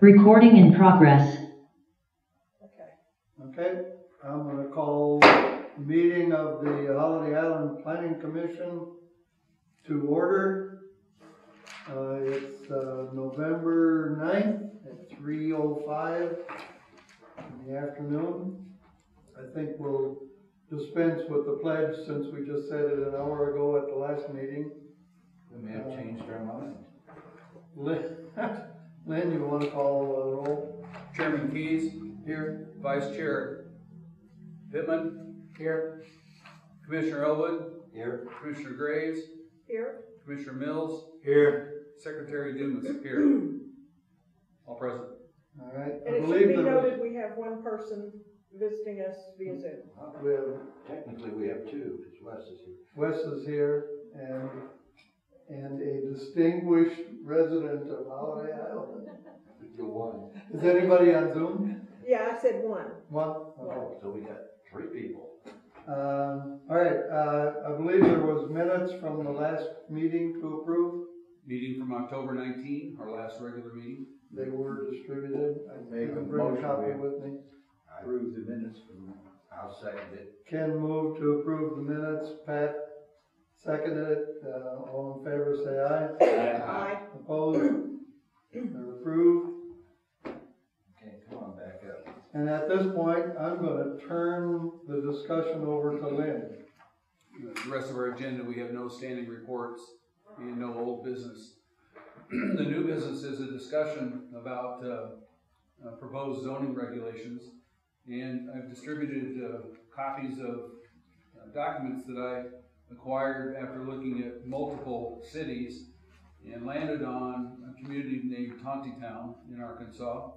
Recording in progress. Okay. Okay, I'm gonna call the meeting of the Holiday Island Planning Commission to order. Uh, it's, uh, November 9th at three oh five in the afternoon. I think we'll dispense with the pledge since we just said it an hour ago at the last meeting. We may have changed our mind. Lynn, Lynn, you wanna call the roll Chairman Keys, here? Vice Chair Pittman. Here. Commissioner Elwood, Here. Commissioner Graves, Here? Commissioner Mills, Here. Secretary Dumas, here. All present. All right, And I it should believe be there noted, we have one person visiting us via Zoom. we have Technically, we have two, because Wes is here. Wes is here and, and a distinguished resident of Holiday Island. The one. Is anybody on Zoom? Yeah, I said one. One? Okay. So we got three people. Um, all right, uh, I believe there was minutes from the last meeting to approve. Meeting from October 19, our last regular meeting. They were distributed. I Make a didn't bring a motion, copy we- with me. Approve the minutes from, I'll second it. Ken moved to approve the minutes. Pat seconded it. Uh, all in favor, say aye. Aye. Opposed? They're approved. Okay, come on, back up. And at this point, I'm gonna turn the discussion over to Lynn. The rest of our agenda, we have no standing reports and no old business. The new business is a discussion about uh, uh, proposed zoning regulations. And I've distributed uh, copies of uh, documents that I acquired after looking at multiple cities and landed on a community named Tontitown in Arkansas.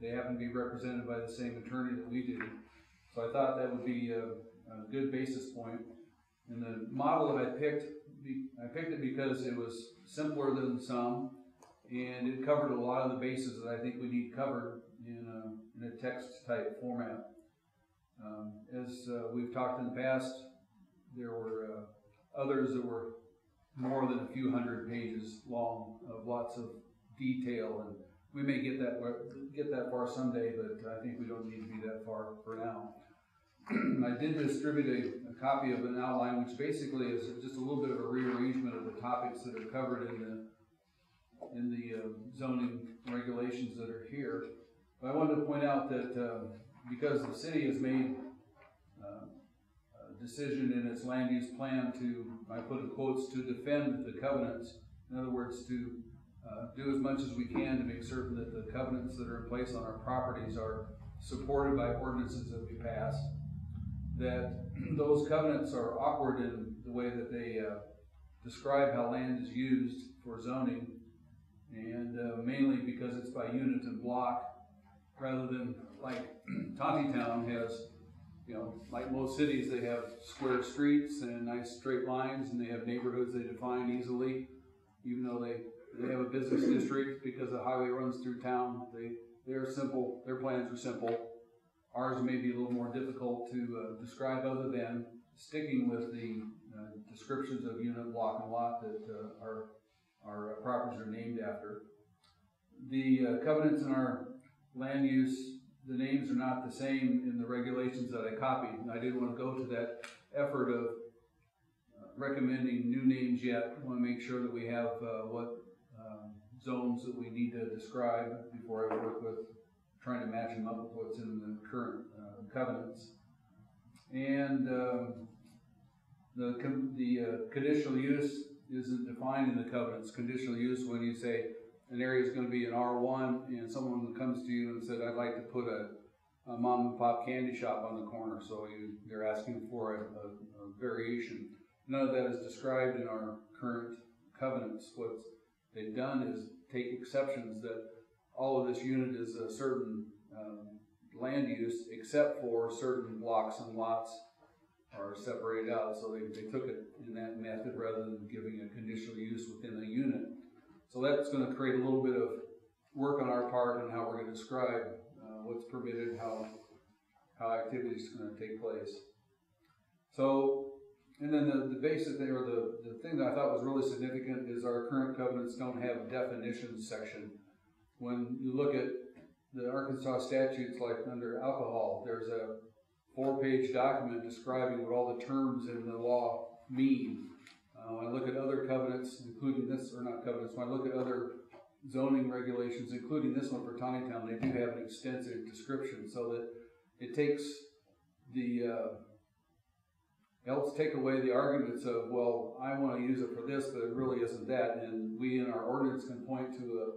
They happen to be represented by the same attorney that we do. So I thought that would be a, a good basis point. And the model that I picked, I picked it because it was simpler than some, and it covered a lot of the bases that I think we need covered in a, in a text-type format. Um, as uh, we've talked in the past, there were uh, others that were more than a few hundred pages long of lots of detail, and we may get that get that far someday, but I think we don't need to be that far for now. I did distribute a, a copy of an outline, which basically is just a little bit of a rearrangement of the topics that are covered in the in the uh, zoning regulations that are here. But I wanted to point out that uh, because the city has made decision in its land use plan to, I put in quotes, to defend the covenants. In other words, to uh, do as much as we can to make certain that the covenants that are in place on our properties are supported by ordinances that we pass that those covenants are awkward in the way that they uh, describe how land is used for zoning, and uh, mainly because it's by unit and block, rather than like Tontitown has, you know, like most cities, they have square streets and nice straight lines, and they have neighborhoods they define easily, even though they, they have a business district because the highway runs through town. They they're simple. Their plans are simple. Ours may be a little more difficult to uh, describe other than sticking with the uh, descriptions of unit, block, and lot that uh, our, our properties are named after. The uh, covenants in our land use, the names are not the same in the regulations that I copied. And I didn't want to go to that effort of uh, recommending new names yet. I want to make sure that we have uh, what um, zones that we need to describe before I work with trying to match them up with what's in the current uh, covenants. And um, the, the uh, conditional use isn't defined in the covenants. Conditional use, when you say an area is going to be an R1 and someone comes to you and said, I'd like to put a, a mom and pop candy shop on the corner, so you, they're asking for a, a, a variation. None of that is described in our current covenants. What they've done is take exceptions that all of this unit is a certain um, land use, except for certain blocks and lots are separated out. So they, they took it in that method rather than giving a conditional use within a unit. So that's going to create a little bit of work on our part and how we're going to describe uh, what's permitted, how how activity is going to take place. So, and then the, the basic thing, or the, the thing that I thought was really significant is our current covenants don't have definitions section. when you look at the Arkansas statutes, like under alcohol, there's a four-page document describing what all the terms in the law mean. Uh, I look at other covenants, including this, or not covenants, when I look at other zoning regulations, including this one for Tawny Town, they do have an extensive description, so that it takes the, uh, helps take away the arguments of, well, I wanna use it for this, but it really isn't that, and we in our ordinance can point to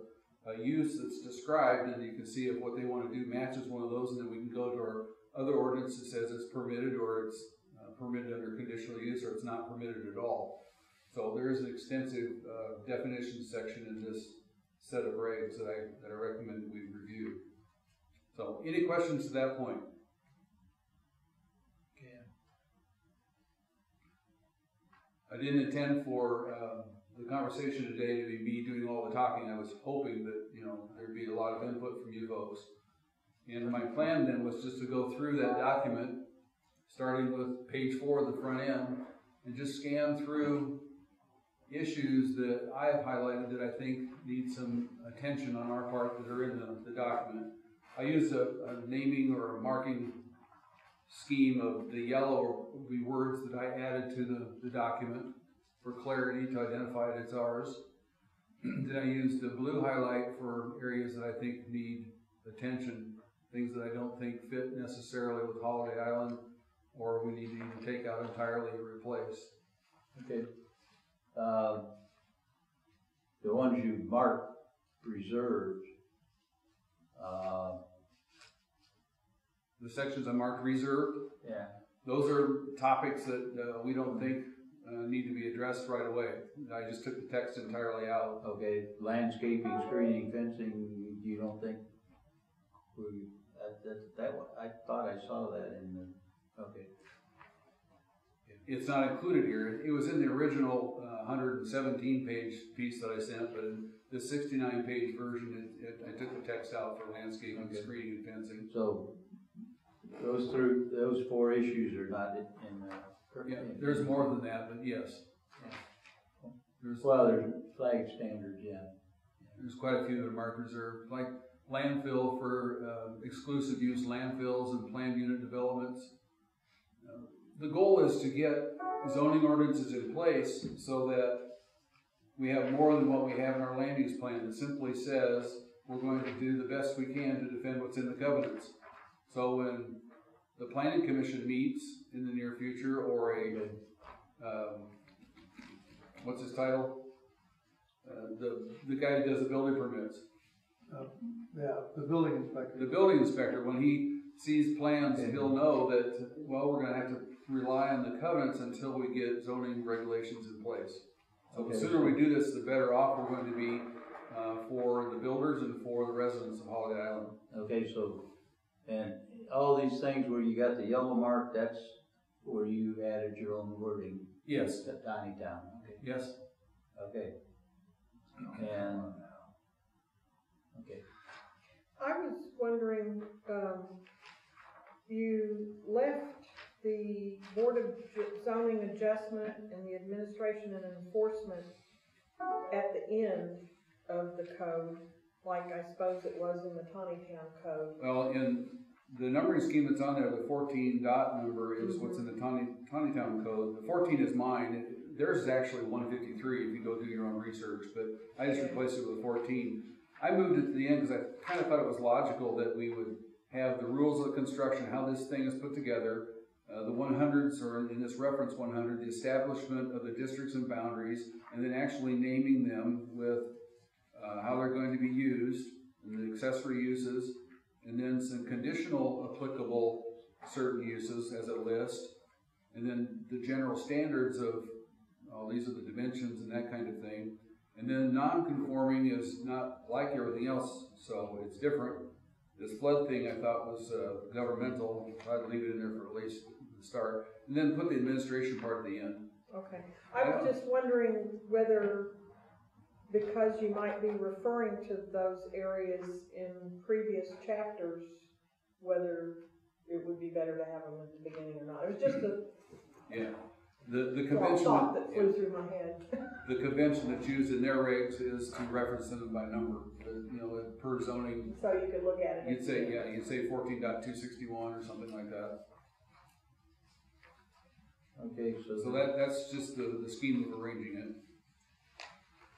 a, a use that's described, and you can see if what they wanna do matches one of those, and then we can go to our other ordinance that says it's permitted, or it's uh, permitted under conditional use, or it's not permitted at all. So there is an extensive, uh, definition section in this set of regs that I, that I recommend we review. So, any questions to that point? Okay. I didn't intend for, uh, the conversation today to be me doing all the talking, I was hoping that, you know, there'd be a lot of input from you folks. And my plan then was just to go through that document, starting with page four of the front end, and just scan through issues that I have highlighted that I think need some attention on our part that are in the, the document. I use a, a naming or a marking scheme of the yellow would be words that I added to the, the document for clarity to identify it as ours. Then I used the blue highlight for areas that I think need attention, things that I don't think fit necessarily with Holiday Island, or we need to either take out entirely or replace. Okay. Um, The ones you marked reserved, uh, The sections I marked reserved, yeah, those are topics that, uh, we don't think, uh, need to be addressed right away. I just took the text entirely out. okay, landscaping, screening, fencing, you don't think? We, that, that, that, I thought I saw that in the, okay, It's not included here. It was in the original, uh, hundred and seventeen page piece that I sent, but in the sixty-nine page version, it, it, I took the text out for landscaping, Okay. screening, and fencing. so those through, those four issues are not in, in the. Yeah, there's more than that, but yes. There's, Well, there's flag standards, yeah. there's quite a few that are marked reserved, like landfill for, uh, exclusive use landfills and planned unit developments. Uh, The goal is to get zoning ordinances in place so that we have more than what we have in our land use plan that simply says we're going to do the best we can to defend what's in the covenants. So when the planning commission meets in the near future or a, um, what's his title? Uh, the, the guy who does the building permits. Yeah, the building inspector. The building inspector, when he sees plans, he'll know that, well, we're gonna have to rely on the covenants until we get zoning regulations in place. So the Okay. sooner we do this, the better off we're going to be, uh, for the builders and for the residents of Holiday Island. Okay, so, and all these things where you got the yellow mark, that's where you added your own wording, Yes, to Tontitown, okay, yes. okay. And, okay, I was wondering, um, you left the Board of Zoning Adjustment and the Administration and Enforcement at the end of the code, like I suppose it was in the Tawny Town Code. Well, in the numbering scheme that's on there, the fourteen dot number is mm-hmm. what's in the Tawny, Tontitown code. The fourteen is mine. Theirs is actually one fifty-three if you go do your own research, but I just replaced it with fourteen. I moved it to the end because I kind of thought it was logical that we would have the rules of construction, how this thing is put together, uh, the one hundreds, or in this reference one hundred, the establishment of the districts and boundaries, and then actually naming them with, uh, how they're going to be used, and the accessory uses, and then some conditional applicable certain uses as a list, and then the general standards of, oh, these are the dimensions and that kind of thing. And then non-conforming is not like everything else, so it's different. This flood thing I thought was, uh, governmental, I'd leave it in there for at least the start, and then put the administration part at the end. Okay, I was just wondering whether, because you might be referring to those areas in previous chapters, whether it would be better to have them at the beginning or not. It was just a Yeah, the, the convention. thought that flew through my head. The convention that's used in their regs is to reference them by number, uh, you know, per zoning, So you could look at it. you'd say, yeah, you'd say fourteen dot two sixty-one or something like that. Okay, so. That, that's just the, the scheme of arranging it.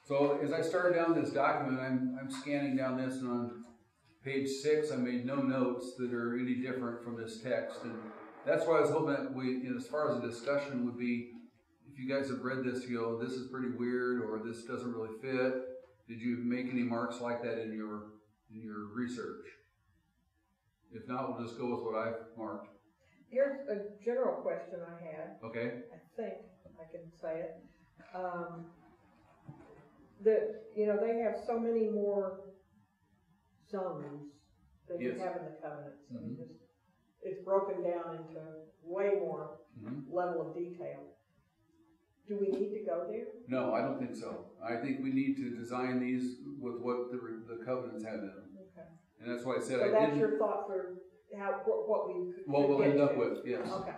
So as I started down this document, I'm, I'm scanning down this and on page six, I made no notes that are any different from this text. And that's why I was hoping that we, as far as the discussion would be, if you guys have read this, you go, this is pretty weird, or this doesn't really fit. Did you make any marks like that in your, in your research? If not, we'll just go with what I've marked, Here's a general question I had. okay? I think I can say it. Um, that, you know, they have so many more zones than you Yes. have in the covenants. I mean, Mhm. just- It's broken down into way more Mhm. level of detail. Do we need to go there? No, I don't think so. I think we need to design these with what the, the covenants have in them. Okay. And that's why I said So I that's didn't, That's your thought for how, what, what we could what we'll get end up to? with, yes. Okay,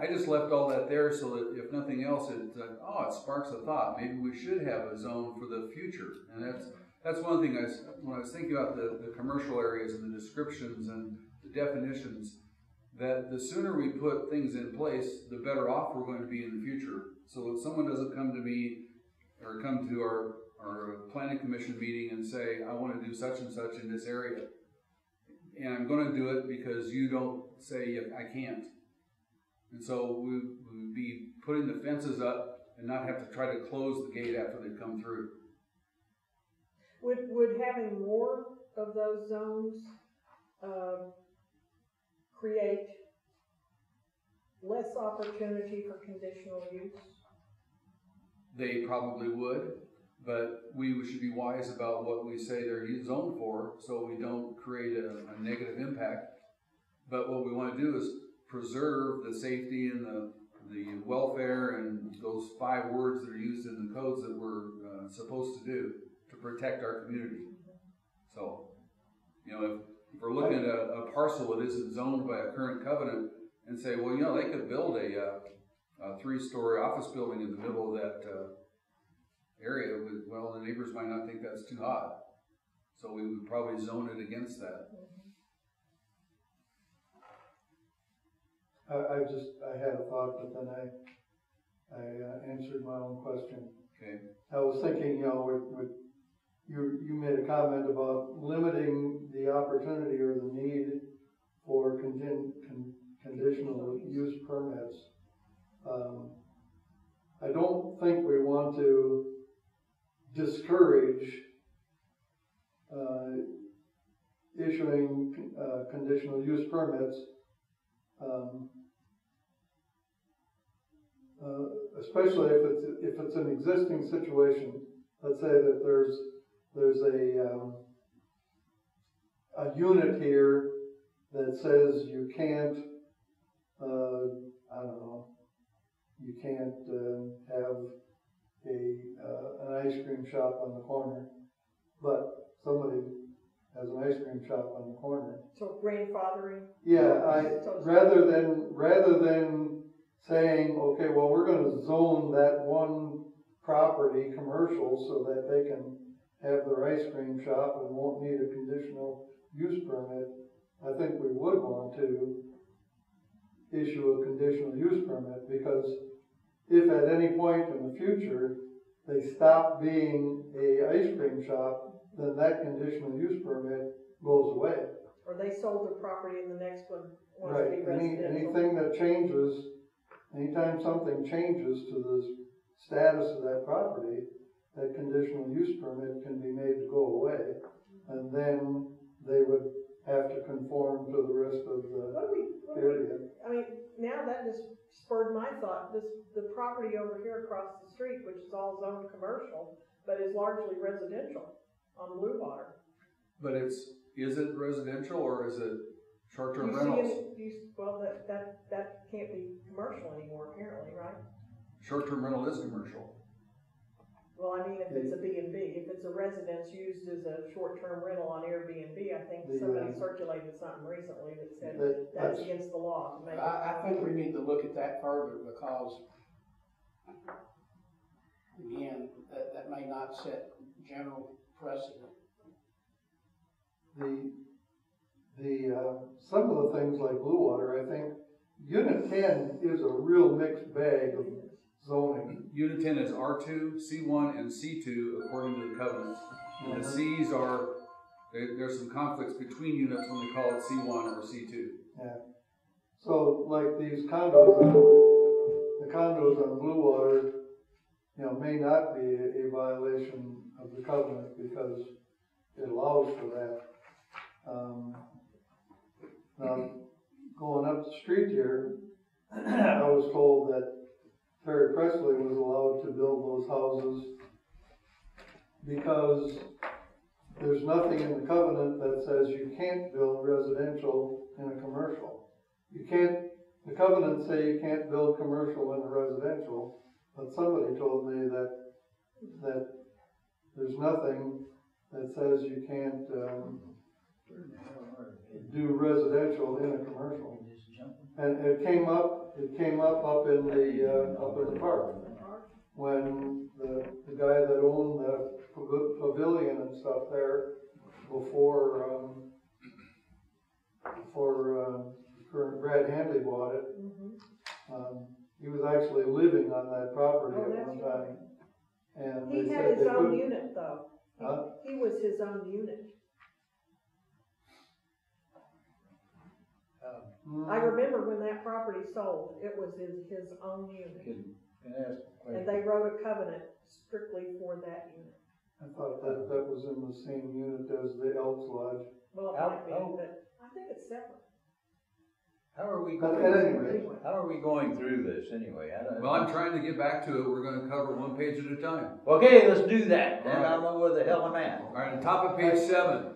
I just left all that there so that if nothing else, it, uh, oh, it sparks a thought. Maybe we should have a zone for the future. And that's, that's one thing I, s- when I was thinking about the, the commercial areas and the descriptions and the definitions, that the sooner we put things in place, the better off we're going to be in the future. So if someone doesn't come to me or come to our, our planning commission meeting and say, I wanna do such and such in this area. And I'm gonna do it because you don't say I can't. And so we, would be putting the fences up and not have to try to close the gate after they come through. would, would having more of those zones, um, create less opportunity for conditional use? They probably would, but we should be wise about what we say they're zoned for, so we don't create a, a negative impact. But what we wanna do is preserve the safety and the, the welfare and those five words that are used in the codes that we're, uh, supposed to do to protect our community. So, you know, if, if we're looking at a, a parcel that isn't zoned by a current covenant and say, well, you know, they could build a, uh, a three-story office building in the middle of that, uh, area with, well, the neighbors might not think that's too hot. So we would probably zone it against that. I, I just, I had a thought, but then I, I uh, answered my own question. Okay, I was thinking, you know, with, with, you, you made a comment about limiting the opportunity or the need for contin, con, conditional use permits. Um, I don't think we want to discourage, uh, issuing, uh, conditional use permits. Um, uh, especially if it's, if it's an existing situation, let's say that there's, there's a, um, a unit here that says you can't, uh, I don't know, you can't, uh, have a, uh, an ice cream shop on the corner, but somebody has an ice cream shop on the corner. So grandfathering? Yeah, I, rather than, rather than saying, okay, well, we're gonna zone that one property commercial so that they can have their ice cream shop and won't need a conditional use permit, I think we would want to issue a conditional use permit, because if at any point in the future, they stop being a ice cream shop, then that conditional use permit goes away. Or they sold their property and the next one wants Right, to be any, residential? anything that changes, anytime something changes to the status of that property, that conditional use permit can be made to go away. And then they would have to conform to the rest of the What do we, what do we, area. I mean, now that just spurred my thought, this, the property over here across the street, which is all zoned commercial, but is largely residential on Blue Water. but it's, is it residential or is it short-term You see rentals? any- you, well, that, that, that can't be commercial anymore apparently, right? Short-term rental is commercial. Well, I mean, if it's a B and B, if it's a residence used as a short-term rental on Airbnb, I think The, somebody uh, circulated something recently that said That- that's that's, against the law to make it. I, I think we need to look at that further because, again, that, that may not set general precedent. the, the, uh, some of the things like Blue Water, I think, unit ten is a real mixed bag of zoning. Unit ten is R two, C one, and C two according to the covenant. And the Cs are, there, there's some conflicts between units when we call it C one or C two. Yeah. So like these condos, on- the condos on Blue Water, you know, may not be a a violation of the covenant because it allows for that. Um, Now, going up the street here, I was told that Terry Presley was allowed to build those houses because there's nothing in the covenant that says you can't build residential in a commercial. You can't, the covenants say you can't build commercial in a residential, but somebody told me that, that there's nothing that says you can't, um, do residential in a commercial. And it came up, it came up up in the, uh, up in the park, when the, the guy that owned the pav- pavilion and stuff there before, um, before, um, current Brad Handley bought it, Mhm. um, he was actually living on that property Oh, at that's one right. time. And they He had said his they own couldn't. unit though. Huh? He was his own unit. I mm. remember when that property sold, it was in his own unit. Can, can I ask a And question? they wrote a covenant strictly for that unit. I thought that, that was in the same unit as the Elks Lodge. Well, it How- might be, how- but I think it's separate. How are we But going, at any rate, how are we going through this anyway? I don't. Well, I'm trying to get back to it, we're gonna cover one page at a time. Okay, let's do that, then I don't know where the hell I'm at. All right, on top of page seven,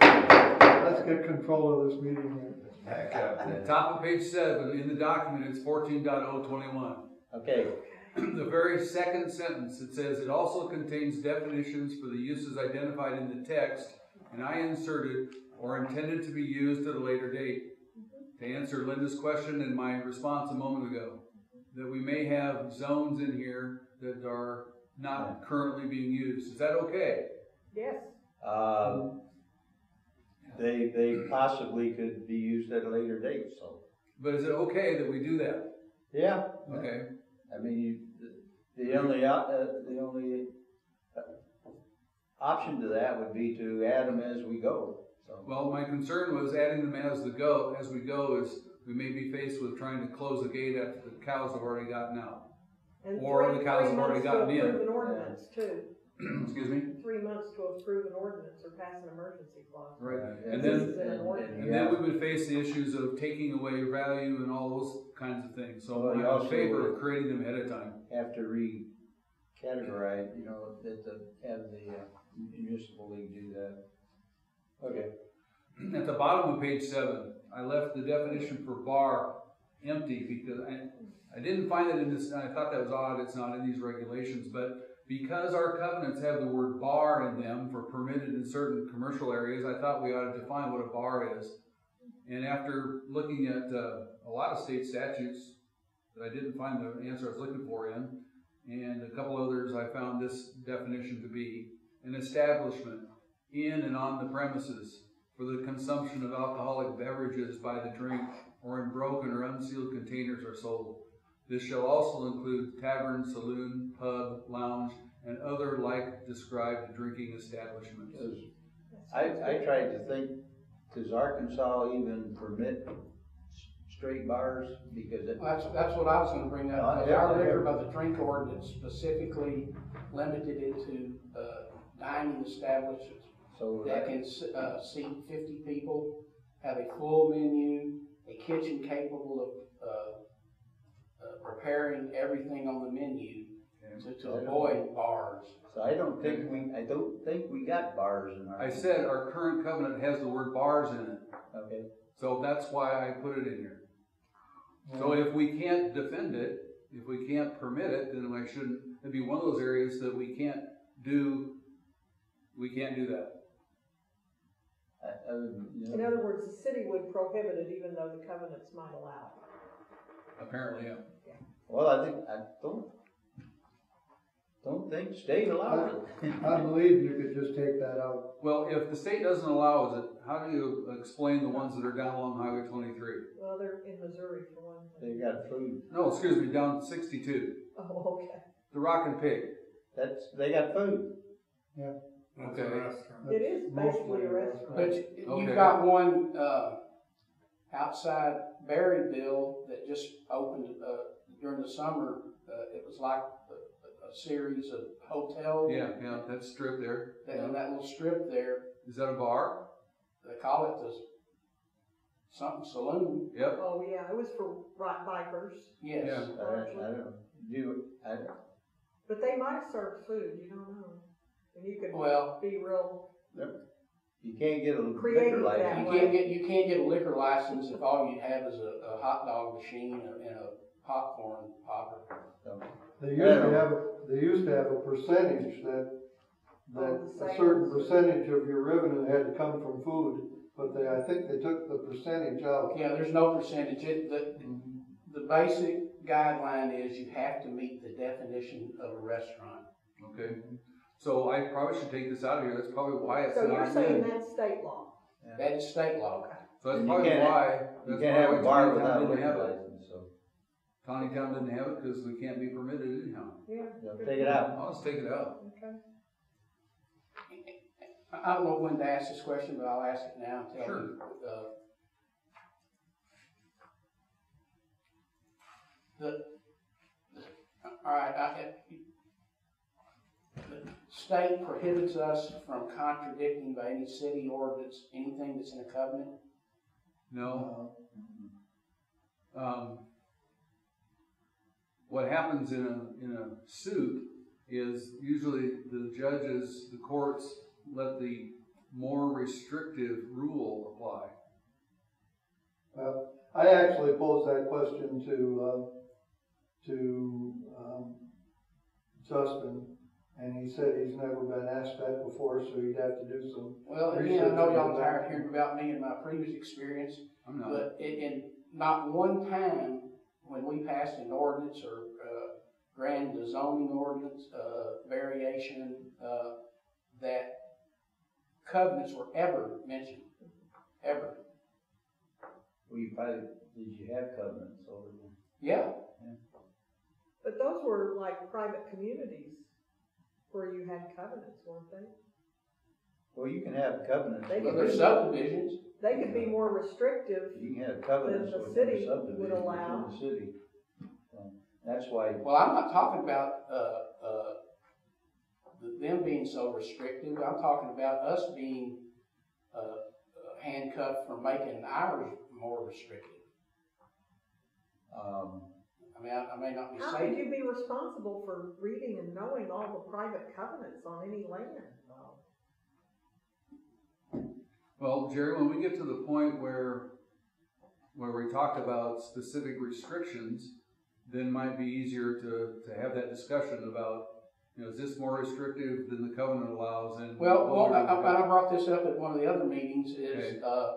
let's get control of this meeting here. Back up on then. top of page seven, in the document, it's 14.021. Okay, The very second sentence, it says, it also contains definitions for the uses identified in the text, and I inserted or intended to be used at a later date. To answer Linda's question and my response a moment ago, that we may have zones in here that are not currently being used. Is that okay? Yes, um, they, they possibly could be used at a later date, so, But is it okay that we do that? yeah. Okay, I mean, you, the- the only, op- uh, the only uh, option to that would be to add them as we go, so. well, my concern was adding them as the go, as we go, is we may be faced with trying to close the gate after the cows have already gotten out. and Or three, the cows three have already months to gotten in. approve an ordinance too. Excuse me? Three months to approve an ordinance or pass an emergency clause. Right, and This then, is an ordinance. and then we would face the issues of taking away value and all those kinds of things. So Well, I'm in also favor of creating them ahead of time. have to re-categorize, you know, that the, have the uh, municipal league do that. Okay, At the bottom of page seven, I left the definition for bar empty because I, I didn't find it in this, and I thought that was odd, it's not in these regulations, but because our covenants have the word bar in them for permitted in certain commercial areas, I thought we ought to define what a bar is. And after looking at, uh, a lot of state statutes that I didn't find the answer I was looking for in, and a couple others, I found this definition to be an establishment in and on the premises for the consumption of alcoholic beverages by the drink or in broken or unsealed containers are sold. This shall also include tavern, saloon, pub, lounge, and other like described drinking establishments. I, I tried to think, does Arkansas even permit s- straight bars? Because it, That's, that's what I was gonna bring up, because I remember by the drink ordinance specifically limited it to, uh, dining establishments so that can, s- uh, seat fifty people, have a full menu, a kitchen capable of, uh, preparing everything on the menu to, to avoid bars. So I don't think we, I don't think we got bars in our. I said our current covenant has the word bars in it, Okay, so that's why I put it in here. So if we can't defend it, if we can't permit it, then I shouldn't, it'd be one of those areas that we can't do, we can't do that. I, I, would, you In know, other words, the city would prohibit it even though the covenants might allow it. Apparently, yeah. Well, I think, I don't, Don't think state allows it. I believe you could just take that out. Well, if the state doesn't allow it, how do you explain the ones that are down along Highway twenty-three? Well, they're in Missouri for one thing. They got food. No, excuse me, down sixty-two, Oh, okay. the Rock and Pig. That's, they got food. Yeah. Okay. It is basically a Mostly, restaurant. But you- Okay. you've got one, uh, outside Berryville that just opened, uh, during the summer. Uh, it was like a, a series of hotels. Yeah, yeah, that strip there. And that little strip there, Is that a bar? they call it the something saloon. Yep. Oh, yeah, it was for ri- bikers, Yes. Yeah. I don't, I don't, do, I don't, but they might serve food, you don't know. And you could Well, be real, Yep. you can't get a liquor license. you can't get, you can't get a liquor license if all you have is a, a hot dog machine and a- and a popcorn popper. so. They used to have, a- they used to have a percentage that, that a certain percentage of your revenue had to come from food, but they, I think they took the percentage out. Yeah, there's no percentage. It, the, the basic guideline is you have to meet the definition of a restaurant. Okay. So I probably should take this out of here. That's probably why it's so you're saying in. that's state law? That is state law. So that's And you probably can't- why. You can't have probably a why bar Tawny without a didn't have liquor it. license, so, Tontitown didn't have it because we can't be permitted anyhow. Yeah. you know, take it out. I'll just take it out. Okay. I I don't know when to ask this question, but I'll ask it now. Tell Sure. me, uh, The, all right, I, the state prohibits us from contradicting by any city ordinance, anything that's in a covenant. No. Um, what happens in a, in a suit is usually the judges, the courts let the more restrictive rule apply. Well, I actually posed that question to, uh, to, um, Justin, and he said he's never been asked that before, so he'd have to do some. Well, again, I know y'all tired of hearing about me and my previous experience, I'm not. But in, in not one time, when we passed an ordinance or, uh, granted a zoning ordinance, uh, variation, uh, that covenants were ever mentioned, ever. Well, you probably, did you have covenants over there? Yeah, But those were like private communities where you had covenants, weren't they? Well, you can have covenants. They but could there's be- subdivisions, They could be more restrictive. You can have covenants Than the within city the would allow. within the city. Um, That's why, well, I'm not talking about, uh, uh, them being so restrictive, I'm talking about us being, uh, handcuffed from making ours more restrictive. um, I mean, I, I may not be How saying. could you be responsible for reading and knowing all the private covenants on any land? Well, Jerry, when we get to the point where, where we talk about specific restrictions, then might be easier to, to have that discussion about, you know, is this more restrictive than the covenant allows and. Well, well, I, I I brought this up at one of the other meetings, is, Okay. uh,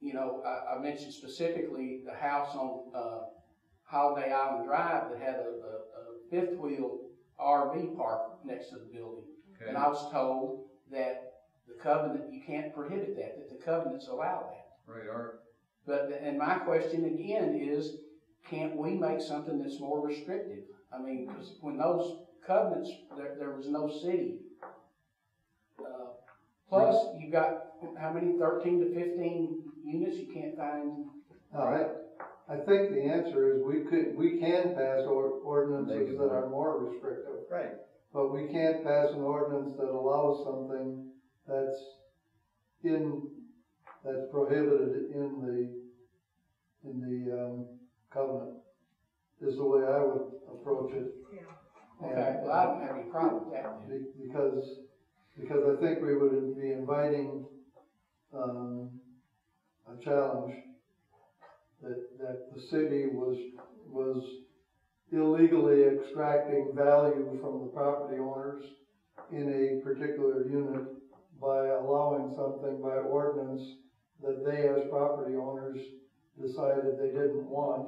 you know, I, I mentioned specifically the house on, uh, Holiday Island Drive that had a, a, a fifth wheel RV park next to the building. Okay. And I was told that the covenant, you can't prohibit that, that the covenants allow that. Right, Art. But, and my question again is, can't we make something that's more restrictive? I mean, because when those covenants, there, there was no city. Uh, Plus, you got, how many, thirteen to fifteen units, you can't find, All right, I think the answer is we could, we can pass or- ordinances that are more restrictive. right, But we can't pass an ordinance that allows something that's in, that's prohibited in the, in the, um, covenant, is the way I would approach it. Yeah. okay, well, I don't have any problem with that. then. Be- Because, because I think we would be inviting, um, a challenge that, that the city was, was illegally extracting value from the property owners in a particular unit by allowing something by ordinance that they as property owners decided they didn't want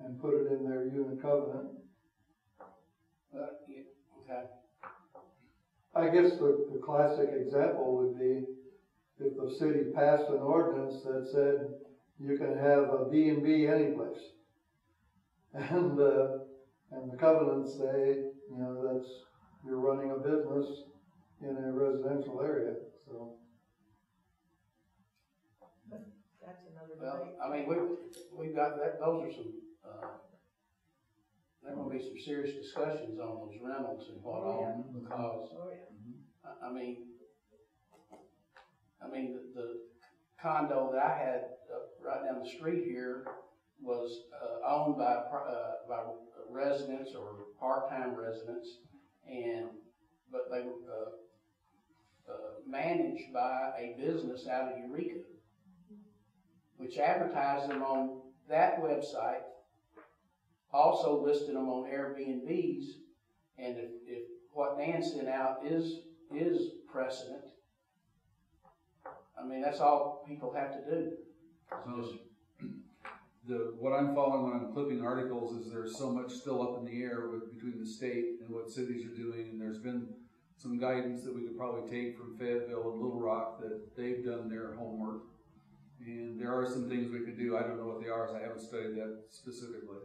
and put it in their unit covenant. But, yeah, Okay. I guess the, the classic example would be if the city passed an ordinance that said you can have a B and B anyplace. And, uh, and the covenants say, you know, that's, you're running a business in a residential area, so. That's another Well, debate. I mean, we, we've got that, those are some, uh, there gonna be some serious discussions on those rentals and what all, because, Oh, yeah. I, I mean, I mean, the, the condo that I had uh, right down the street here was, uh, owned by, pri- uh, by residents or part-time residents, and, but they were, uh, uh, managed by a business out of Eureka, which advertised them on that website, also listed them on Airbnbs, and if, if what Dan sent out is, is precedent, I mean, that's all people have to do. So, the, what I'm following when I'm clipping articles is there's so much still up in the air with, between the state and what cities are doing, and there's been some guidance that we could probably take from Fayetteville and Little Rock that they've done their homework. And there are some things we could do, I don't know what they are, as I haven't studied that specifically.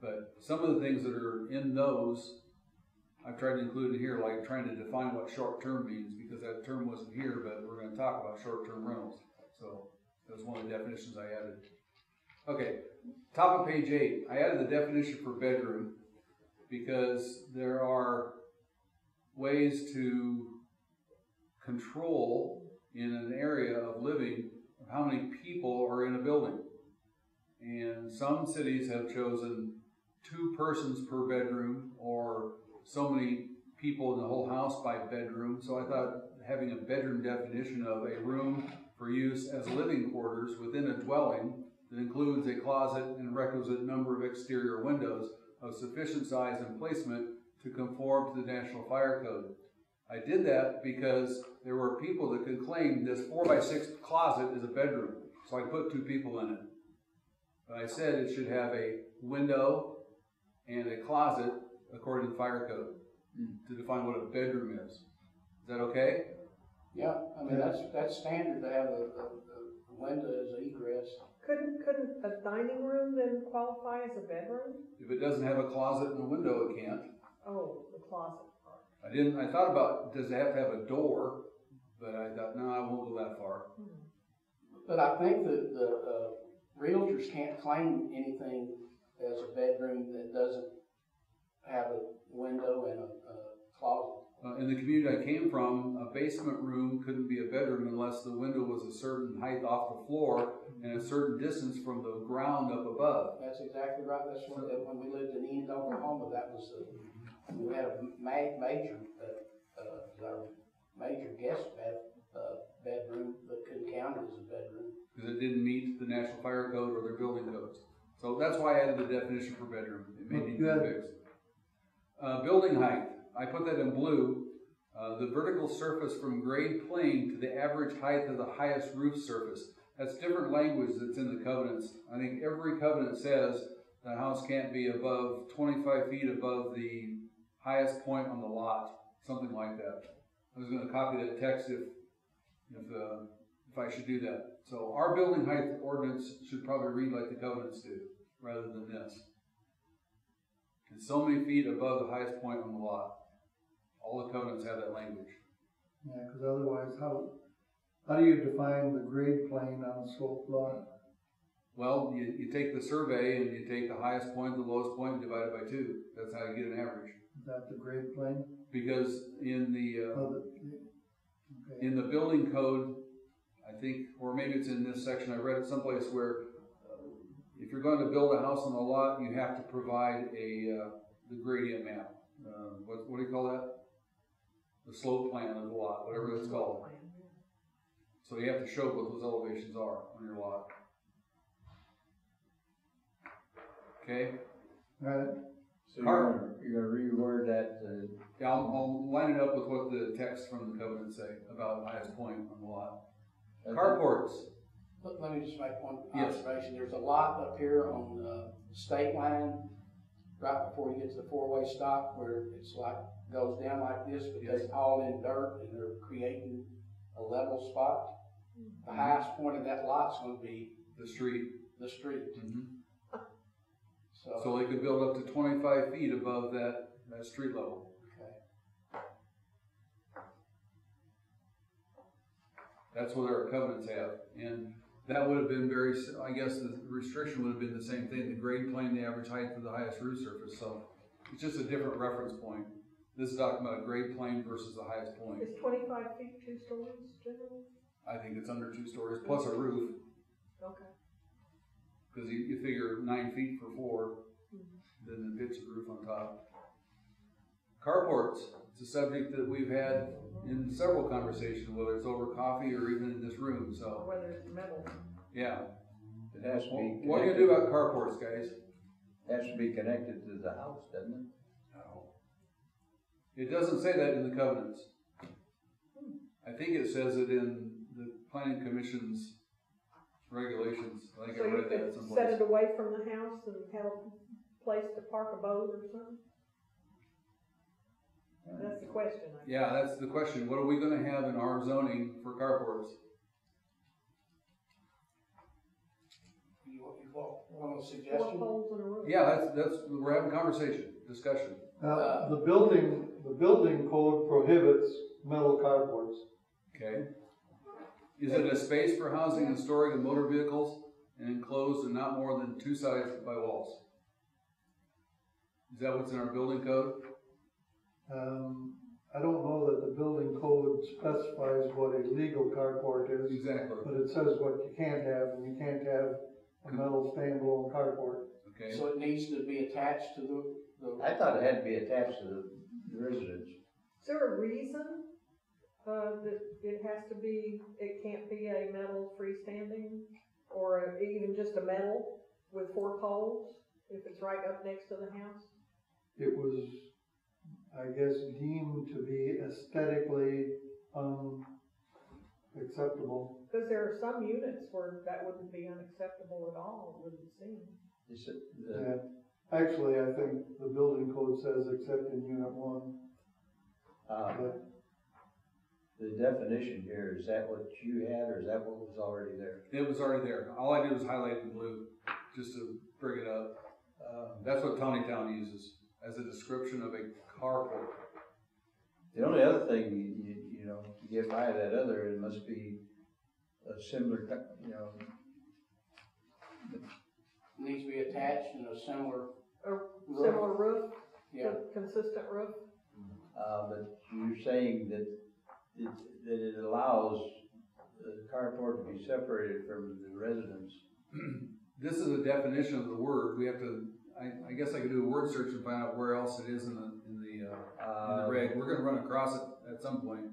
But some of the things that are in those, I've tried to include in here, like trying to define what short-term means, because that term wasn't here, but we're gonna talk about short-term rentals. So, that was one of the definitions I added. Okay, top of page eight, I added the definition for bedroom, because there are ways to control in an area of living of how many people are in a building. And some cities have chosen two persons per bedroom or so many people in the whole house by bedroom. So I thought having a bedroom definition of a room for use as living quarters within a dwelling that includes a closet and requisite number of exterior windows of sufficient size and placement to conform to the National Fire Code. I did that because there were people that could claim this four by six closet is a bedroom, so I put two people in it. But I said it should have a window and a closet according to the fire code to define what a bedroom is. Is that okay? Yeah, I mean, that's, that's standard to have a, a, a window as an egress. Couldn't, couldn't a dining room then qualify as a bedroom? If it doesn't have a closet and a window, it can't. Oh, the closet part. I didn't, I thought about, does it have to have a door? But I thought, no, I won't go that far. But I think that the, uh, realtors can't claim anything as a bedroom that doesn't have a window and a, a closet. Uh, in the community I came from, a basement room couldn't be a bedroom unless the window was a certain height off the floor and a certain distance from the ground up above. That's exactly right, that's what, when we lived in Enid, Oklahoma, that was, uh, we had a ma- major, uh, uh, our major guest bed, uh, bedroom, but couldn't count it as a bedroom. because it didn't meet the National Fire Code or their building codes. So that's why I added the definition for bedroom. It may need to be Good. fixed. Uh, building height, I put that in blue. Uh, the vertical surface from grade plane to the average height of the highest roof surface. That's different language that's in the covenants. I think every covenant says the house can't be above twenty-five feet above the highest point on the lot, something like that. I was gonna copy that text if, if, uh, if I should do that. So our building height ordinance should probably read like the covenants do, rather than this. And so many feet above the highest point on the lot. All the covenants have that language. Yeah, cause otherwise, how, how do you define the grade plane on a sloped lot? Well, you, you take the survey and you take the highest point, the lowest point, and divide it by two. That's how you get an average. Is that the grade plane? Because in the, uh, Oh, the- Okay, in the building code, I think, or maybe it's in this section, I read it someplace where uh, if you're going to build a house on a lot, you have to provide a, uh, the gradient map. Uh, what, what do you call that? The slope plan of the lot, whatever it's called. So you have to show what those elevations are on your lot. Okay, alright, So you're gonna, you're gonna reword that, uh, yeah, I'll, I'll line it up with what the text from the covenant say about highest point on the lot. Carports, Let, let me just make one Yes. observation, there's a lot up here on, the state line right before you get to the four-way stop where it's like, goes down like this, but it's all in dirt and they're creating a level spot. The highest point of that lot's gonna be The street. the street, so. So they could build up to twenty-five feet above that, that street level. Okay. That's what our covenants have, and that would have been very, s- I guess the restriction would have been the same thing, the grade plane, the average height of the highest roof surface, so it's just a different reference point. This is talking about a grade plane versus the highest point. Is twenty-five feet two stories generally? I think it's under two stories, plus a roof, Okay. Cause you, you figure nine feet for four, mm-hmm. then the pitch of the roof on top. Carports, it's a subject that we've had in several conversations, whether it's over coffee or even in this room, so, whether it's metal. yeah. It has to be. What are you gonna do about carports, guys? Has to be connected to the house, doesn't it? No. It doesn't say that in the covenants. Hmm. I think it says it in the planning commission's regulations, I think So I you read that could set someplace. it away from the house and have a place to park a boat or something? Uh, that's the question, I. Yeah, that's the question, what are we gonna have in our zoning for carports? You, you want, want a Four suggestion? poles in a roof. Yeah, that's, that's, we're having conversation, discussion. Now, the building, the building code prohibits metal carports. Okay. Is it a space for housing and storing of motor vehicles and enclosed and not more than two sides by walls? Is that what's in our building code? Um, I don't know that the building code specifies what a legal carport is, Exactly. but it says what you can't have, and you can't have a metal standalone carport. Okay, So it needs to be attached to the, the, I thought it had to be attached to the the residence. Is there a reason, uh, that it has to be, it can't be a metal freestanding? Or even just a metal with four poles, if it's right up next to the house? It was, I guess, deemed to be aesthetically unacceptable. Cause there are some units where that wouldn't be unacceptable at all, it wouldn't seem. Is it, the, Yeah, actually, I think the building code says except in unit one, uh, but the definition here, is that what you had, or is that what was already there? it was already there. All I did was highlight in blue, just to bring it up. Uh, that's what Tontitown uses as a description of a carport. The only other thing, you, you, you know, to get by that other, it must be a similar, co- you know, needs to be attached in a similar A roof. similar roof, Yeah, consistent roof? uh, but you're saying that, it that it allows the carport to be separated from the residence. This is a definition of the word. We have to, I, I guess I could do a word search and find out where else it is in the, in the, uh, in the Uh, reg. We're gonna run across it at some point.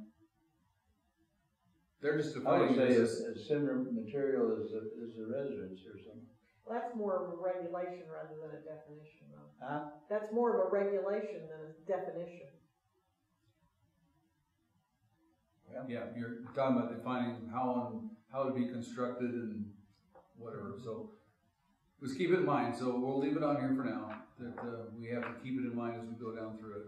They're just I would defining say it a, as, a similar material as a, as a residence or something. Well, That's more of a regulation rather than a definition, though. Huh? That's more of a regulation than a definition. Yeah, you're talking about defining how, and how to be constructed and whatever, so. Let's keep it in mind, so we'll leave it on here for now, that, uh, we have to keep it in mind as we go down through it.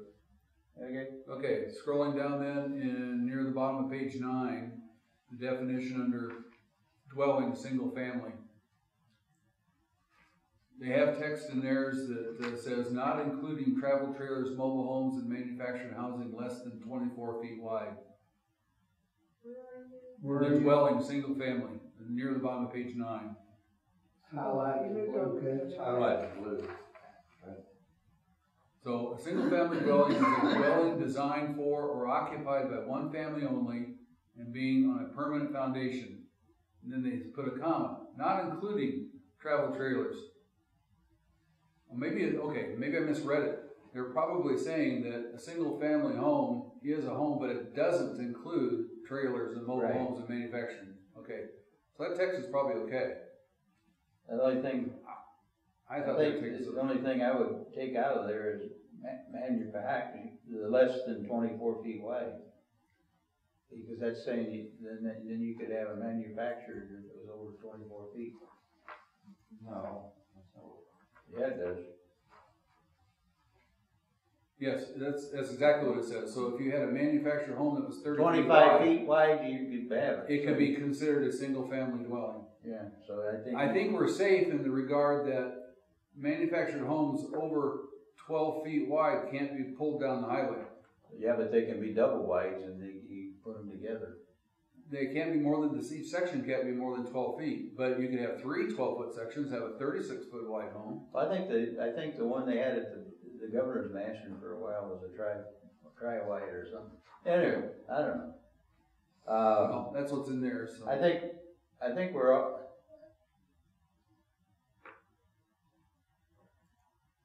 Okay, Okay, scrolling down then, in, near the bottom of page nine, the definition under dwelling, single family. They have text in theirs that, that says, not including travel trailers, mobile homes, and manufactured housing less than twenty-four feet wide. Where are The you? dwelling, single family, near the bottom of page nine. highlight You moved over to Okay. the- blue. So a single-family dwelling is a dwelling designed for or occupied by one family only and being on a permanent foundation. And then they put a comma, not including travel trailers. Well, maybe, it- okay, maybe I misread it. They're probably saying that a single-family home is a home, but it doesn't include trailers and mobile Right. homes and manufacturing. Okay, so that text is probably okay. the only thing, I I thought they think, the only thing I would take out of there is ma- manufacturing, the less than twenty-four feet wide. Because that's saying, you- then, then you could have a manufactured that was over twenty-four feet. No. Yeah, it does. Yes, that's, that's exactly what it says. So if you had a manufactured home that was thirty feet Twenty-five wide, feet wide, you could have it. it could be considered a single-family dwelling. Yeah, so I think. I think we're safe in the regard that manufactured homes over twelve feet wide can't be pulled down the highway. Yeah, but they can be double wides and they, you put them together. They can't be more than, this each section can't be more than twelve feet, but you can have three 12 foot sections, have a thirty-six foot wide home. I think the, I think the one they had at the, the governor's mansion for a while was a tri, tri wide or something. Anyway, I don't know. Uh, Well, that's what's in there, so. I think, I think we're all.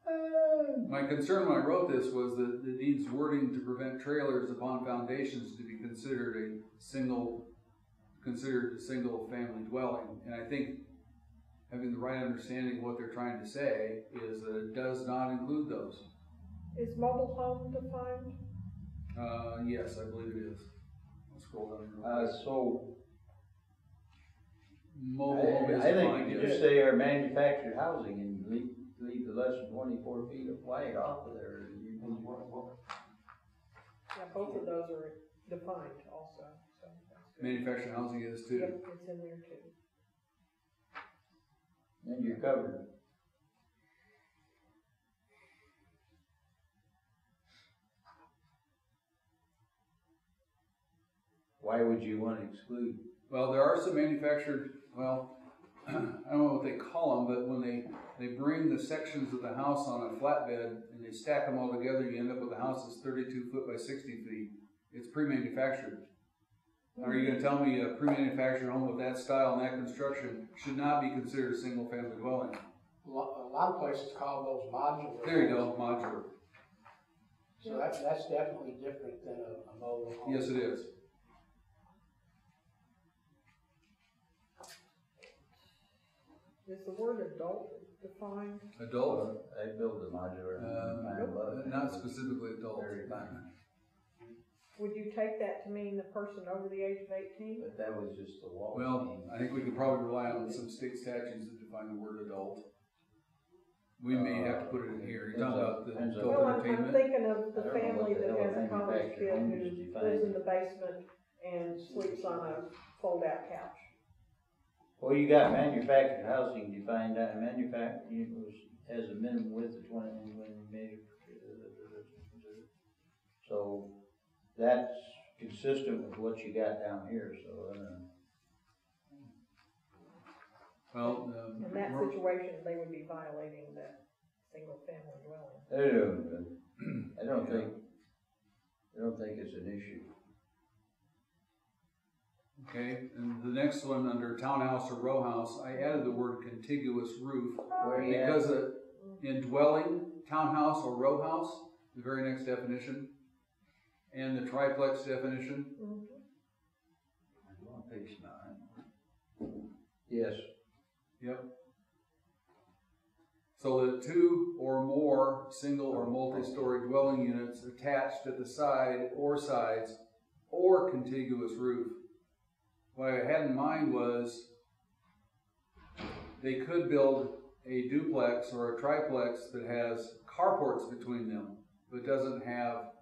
Uh, My concern when I wrote this was that it needs wording to prevent trailers upon foundations to be considered a single, considered a single family dwelling. And I think having the right understanding of what they're trying to say is that it does not include those. Is mobile home defined? Uh, yes, I believe it is. Let's scroll down here. Uh, so, Mobile home is I, I think defined, you yes. just say our manufactured housing and leave, leave the less than twenty-four feet of wide off of there. You- Yeah, both of those are defined also, so. that's good. Manufactured housing is too. Yep, it's in there too. And you're covered. Why would you want to exclude? Well, there are some manufactured, well, I don't know what they call them, but when they, they bring the sections of the house on a flatbed and they stack them all together, you end up with a house that's thirty-two foot by sixty feet. It's pre-manufactured. Are you gonna tell me a pre-manufactured home of that style and that construction should not be considered a single-family dwelling? A lot, a lot of places call those modular. There you go, modular. So that's, that's definitely different than a, a mobile home. Yes, it is. Is the word adult defined? Adult, I build a modular. uh, I love not specifically adult. Very fine. Would you take that to mean the person over the age of eighteen? But that was just the wall. Well. I think we could probably rely on some state statutes that define the word adult. We may have to put it in here, you're talking about the Depends on- adult Well, I'm, I'm entertainment? thinking of I the don't know what family the that hell has a college manufactured kid home who is defined. lives in the basement and sleeps on a fold-out couch. Well, you got manufactured housing defined, that manufactured, was, has a minimum width of twenty, when you measure. Uh, so, that's consistent with what you got down here, so, uh, Well, um, In that we're- situation, they would be violating that single-family dwelling. I don't, I don't think, I don't think it's an issue. okay, and the next one, under townhouse or row house, I added the word contiguous roof. Where you at? Because uh, in dwelling, townhouse or row house, the very next definition, and the triplex definition, Mhm. On page nine. Yes, Yep. So that two or more single or multi-story dwelling units attached at the side or sides or contiguous roof. What I had in mind was they could build a duplex or a triplex that has carports between them, but doesn't have,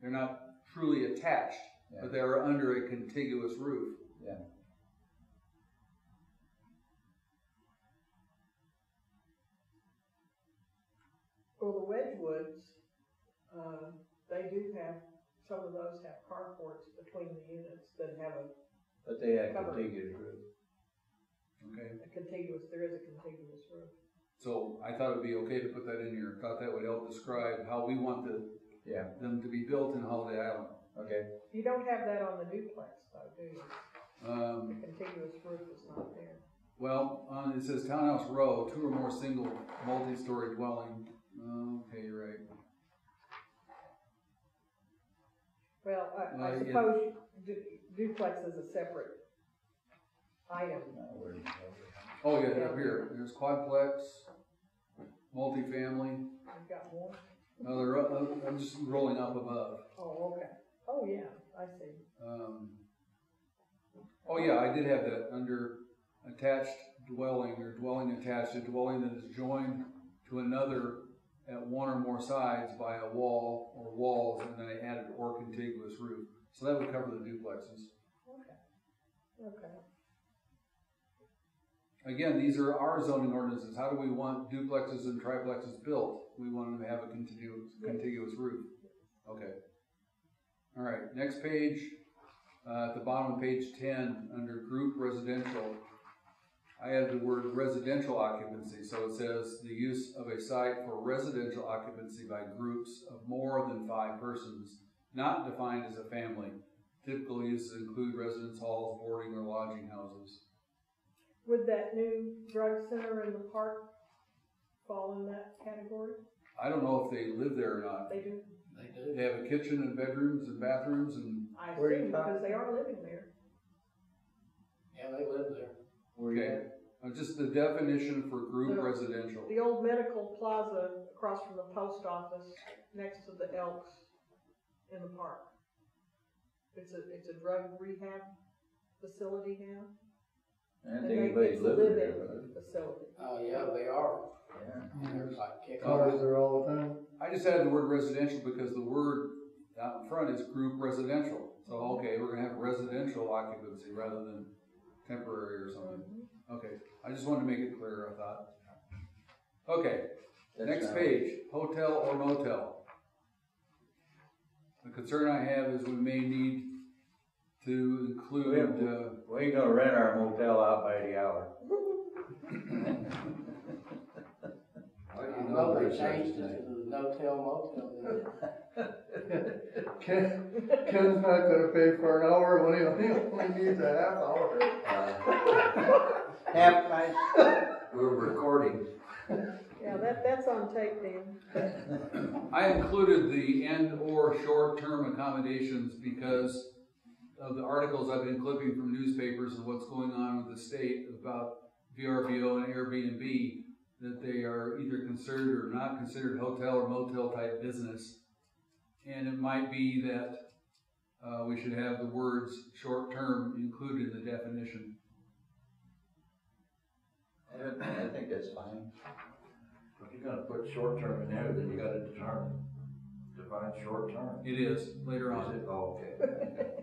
they're not truly attached, Yeah. but they are under a contiguous roof. Yeah. Well, the Wedgewoods, uh, they do have, some of those have carports between the units that have a, but they have Covered. contiguous roof. Okay. a contiguous, there is a contiguous roof. So I thought it'd be okay to put that in here. Thought that would help describe how we want the, Yeah, them to be built in Holiday Island. okay. You don't have that on the duplex though, do you? The Um, contiguous roof is not there. well, on, it says townhouse row, two or more single multi-story dwelling. Okay, you're right. Well, I, I Well, yeah. suppose du- duplex is a separate item. Now, where did it go? Oh, yeah, up here. There's quadplex, multifamily. I've got more. No, they're, uh, I'm just rolling up above. Oh, okay. Oh, yeah, I see. Um, oh yeah, I did have that under attached dwelling or dwelling attached, a dwelling that is joined to another at one or more sides by a wall or walls, and then I added or contiguous roof. So that would cover the duplexes. Okay. Okay. Again, these are our zoning ordinances. How do we want duplexes and triplexes built? We want them to have a contiguous, contiguous roof. Okay. All right, next page, uh, at the bottom of page ten, under group residential, I added the word residential occupancy, so it says the use of a site for residential occupancy by groups of more than five persons, not defined as a family. Typical uses include residence halls, boarding or lodging houses. Would that new drug center in the park fall in that category? I don't know if they live there or not. They do, They do. They have a kitchen and bedrooms and bathrooms and, I Where you assume, talking? because they are living there. Yeah, they live there. Where you okay. at? Uh, just the definition for group The- residential. The old medical plaza across from the post office, next to the Elks in the park. It's a, it's a drug rehab facility now. I didn't and think they- anybody's it's a living there, live-in but, Facility. Oh, yeah, they are. yeah. There's like kick Cars there all the time. I just added the word residential because the word out in front is group residential. So, okay, we're gonna have residential occupancy rather than temporary or something. Mm-hmm. Okay, I just wanted to make it clear, I thought. Okay, That's next not- page, hotel or motel. The concern I have is we may need to include, uh, We ain't gonna rent our motel out by the hour. How do you know know they there's such a changed it thing? to the no-tell motel. didn't they? Ken, Ken's not gonna pay for an hour when he only only needs a half hour. Uh, Half price. We're recording. Yeah, that, that's on tape, then. I included the and/or short-term accommodations because of the articles I've been clipping from newspapers and what's going on with the state about VRBO and Airbnb, that they are either considered or not considered hotel or motel type business. And it might be that, uh, we should have the words short-term included in the definition. I I think that's fine. If you're gonna put short term in there, then you gotta determine, define short term. It is, later Is on. it, oh, okay.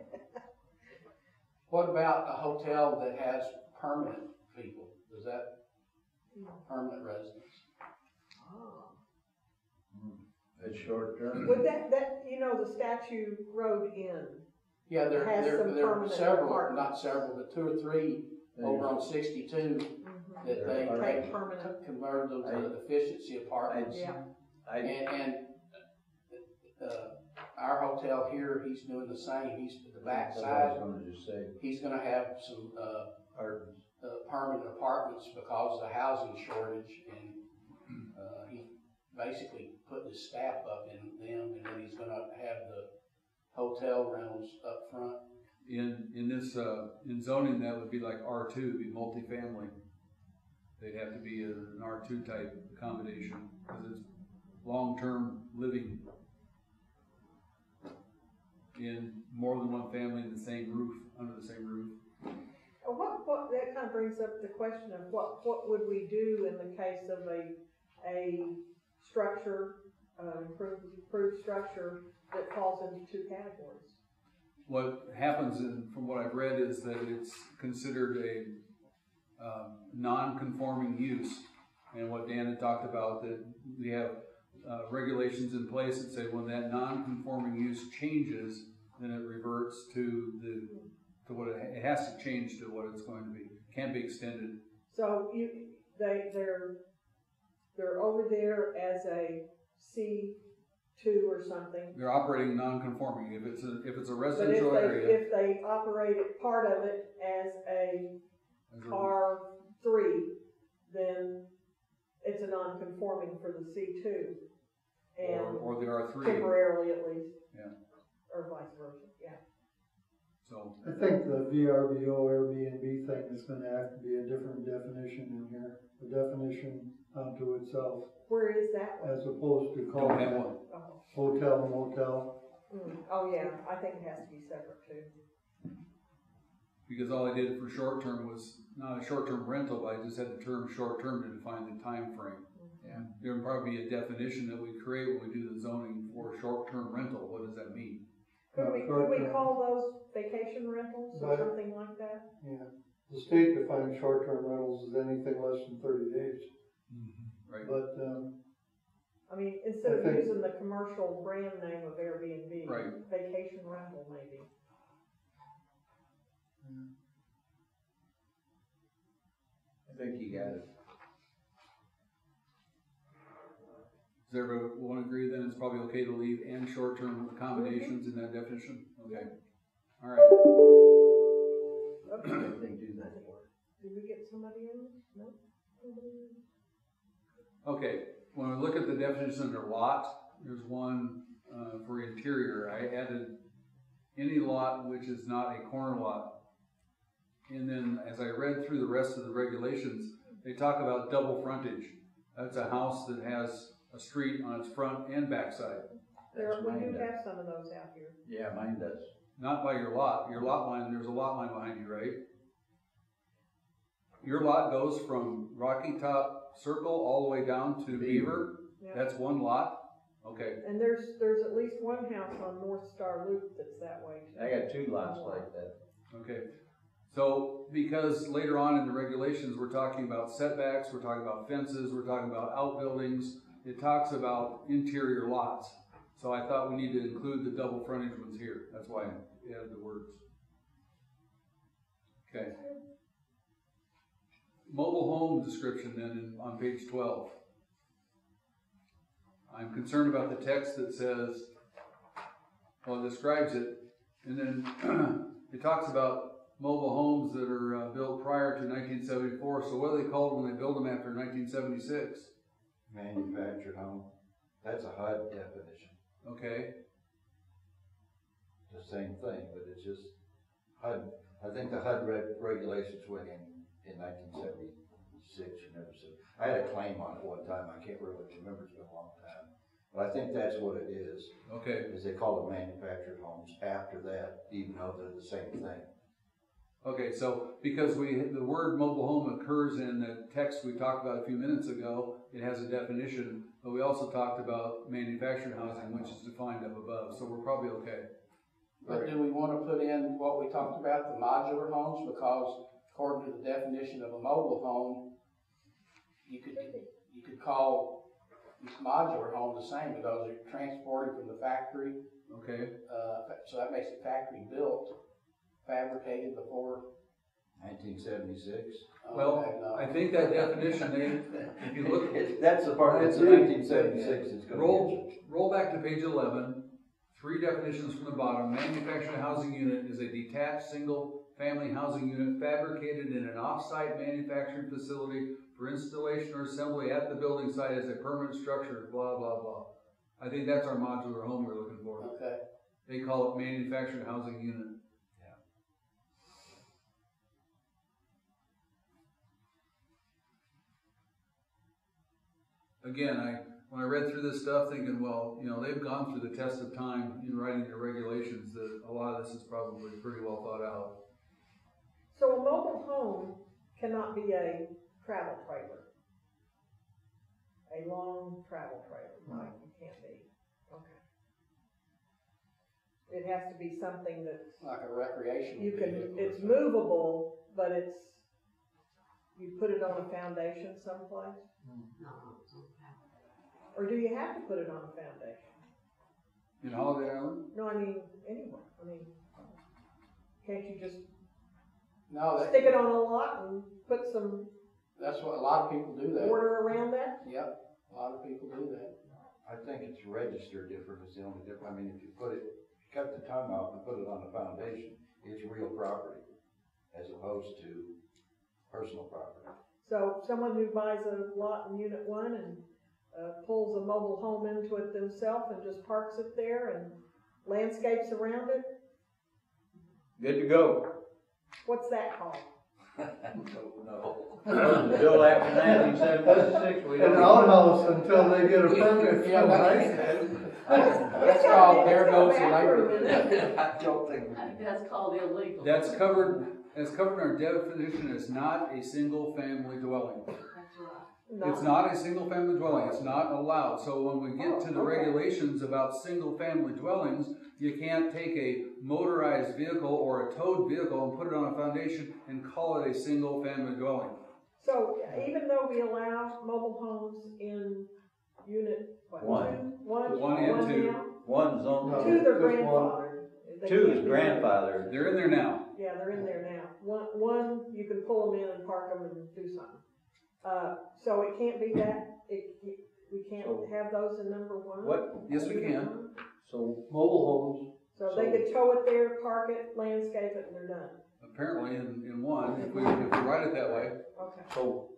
What about a hotel that has permanent people? Does that, permanent residents? It's short term. Would that, that, you know, the Statue Road Inn, Yeah, there, Has there, some there are permanent several, apartments. not several, but two or three over on sixty-two that they, They're they Take permanent. co- converted them to efficiency apartments. yeah. I, And, and, uh, our hotel here, he's doing the same, he's, the that's what I backside, was gonna just say, he's gonna have some, uh, apartments. uh, permanent apartments because of the housing shortage and, uh, he basically put his staff up in them and then he's gonna have the hotel rentals up front. In, in this, uh, in zoning, that would be like R two, be multifamily. They'd have to be an R two type accommodation, cause it's long-term living in more than one family in the same roof, under the same roof. Uh, What, what, that kind of brings up the question of what, what would we do in the case of a, a structure, uh, improved, improved structure that falls into two categories? What happens in, from what I've read is that it's considered a, um, non-conforming use. And what Dan had talked about, that we have, uh, regulations in place that say when that non-conforming use changes, then it reverts to the, to what it, it has to change to what it's going to be, can't be extended. So you, they, they're, they're over there as a C two or something. They're operating non-conforming, if it's a, if it's a But if residential they, area. if they operated part of it as a as a- R three, then it's a non-conforming for the C two. Or, And or the R three, temporarily at least. Yeah. Or vice versa, yeah. so, I think the VRBO Airbnb thing is gonna have to be a different definition in here, a definition unto itself, Where is that one? as opposed to don't calling have it one. Oh, hotel motel. mm, oh, yeah, I think it has to be separate too. Because all I did for short term was not a short term rental, but I just had the term short term to define the time frame. Yeah. There would probably be a definition that we create when we do the zoning for short-term rental, what does that mean? Could we, could we call those vacation rentals or But- something like that? Yeah, the state defines short-term rentals as anything less than thirty days, Right, but, um, I mean, instead I of think- using the commercial brand name of Airbnb. Right. Vacation rental maybe. I think you got it. Does everybody wanna agree then it's probably okay to leave and short-term accommodations in that definition? Okay, alright. Okay, I think do that. did we get somebody in? No? Nobody? Okay, when we look at the definition under lot, there's one, uh, for interior, I added any lot which is not a corner lot. And then as I read through the rest of the regulations, they talk about double frontage. That's a house that has a street on its front and backside, There, we do does. have some of those out here. Yeah, mine does. not by your lot, your lot line, there's a lot line behind you, right? Your lot goes from Rocky Top Circle all the way down to Beaver. Beaver, Yeah. that's one lot? Okay, And there's, there's at least one house on North Star Loop that's that way too. I got two lots like that. Okay, so because later on in the regulations, we're talking about setbacks, we're talking about fences, we're talking about outbuildings, it talks about interior lots. So I thought we need to include the double frontage ones here, that's why I added the words. Okay. Mobile home description then in, on page twelve. I'm concerned about the text that says, well, it describes it, and then it talks about mobile homes that are uh, built prior to nineteen seventy-four, so what are they called when they build them after nineteen seventy-six? Manufactured home, that's a HUD definition, Okay, the same thing, but it's just HUD, I think the HUD reg- regulations went in, in nineteen seventy-six, you never said. I had a claim on it one time, I can't really remember, it's been a long time, but I think that's what it is, okay, is they call them manufactured homes. After that, even though they're the same thing. Okay, so because we, the word mobile home occurs in the text we talked about a few minutes ago, it has a definition, but we also talked about manufactured housing, which is defined up above, so we're probably okay. But do we wanna put in what we talked about, the modular homes, because according to the definition of a mobile home, you could, you could call modular home the same, because they're transported from the factory, Okay, uh, so that makes it factory built, fabricated before. Nineteen seventy-six. uh, well, and, I think that definition, they, if you look, That's the part, that's the nineteen seventy-six that's gonna Roll, get roll back to page eleven, three definitions from the bottom. Manufactured housing unit is a detached, single-family housing unit fabricated in an off-site manufacturing facility for installation or assembly at the building site as a permanent structure, blah, blah, blah. I think that's our modular home we're looking for. Okay, They call it manufactured housing unit. Again, I, when I read through this stuff thinking, well, you know, they've gone through the test of time in writing their regulations, that a lot of this is probably pretty well thought out. So a mobile home cannot be a travel trailer. A long travel trailer, right, it can't be, okay. It has to be something that's, like a recreational. you can, it's movable, but it's, you put it on a foundation someplace? Mm. Or do you have to put it on a foundation? In Holiday Island? No, I mean, anywhere, I mean, can't you just No, stick that, it on a lot and put some that's what, a lot of people do that. border around that? Yep, a lot of people do that. I think it's registered different, is the only difference, I mean, if you put it, cut the tongue off and put it on the foundation, it's real property, as opposed to personal property. So someone who buys a lot in unit one and, uh, pulls a mobile home into it themselves and just parks it there and landscapes around it, Good to go. what's that called? No. Built after nineteen seventy-six, we don't. outhouse until they get a permit Yeah, from that- ICE. That's called, there It's got goes the bathroom in neighborhood. it. I don't think we can. That's called illegal. That's covered, that's covered in our definition, it's not a single family dwelling. It's not a single family dwelling, it's not allowed, so when we get oh, to the Oh, okay. regulations about single family dwellings, you can't take a motorized vehicle or a towed vehicle and put it on a foundation and call it a single family dwelling. So even though we allow mobile homes in unit, what, One. two? One, One and two. now? One's on, No. Two, they're Just one. grandfathered. They two can't is be- grandfather. They're in there now. Yeah, they're in there now. One, one, you can pull them in and park them and do something. Uh, so it can't be that, it, it- we can't So- have those in number one? What, Yes, we can. so Mobile homes, So they could tow it there, park it, landscape it, and they're done. Apparently in, in one, if we, if we write it that way. Okay. So,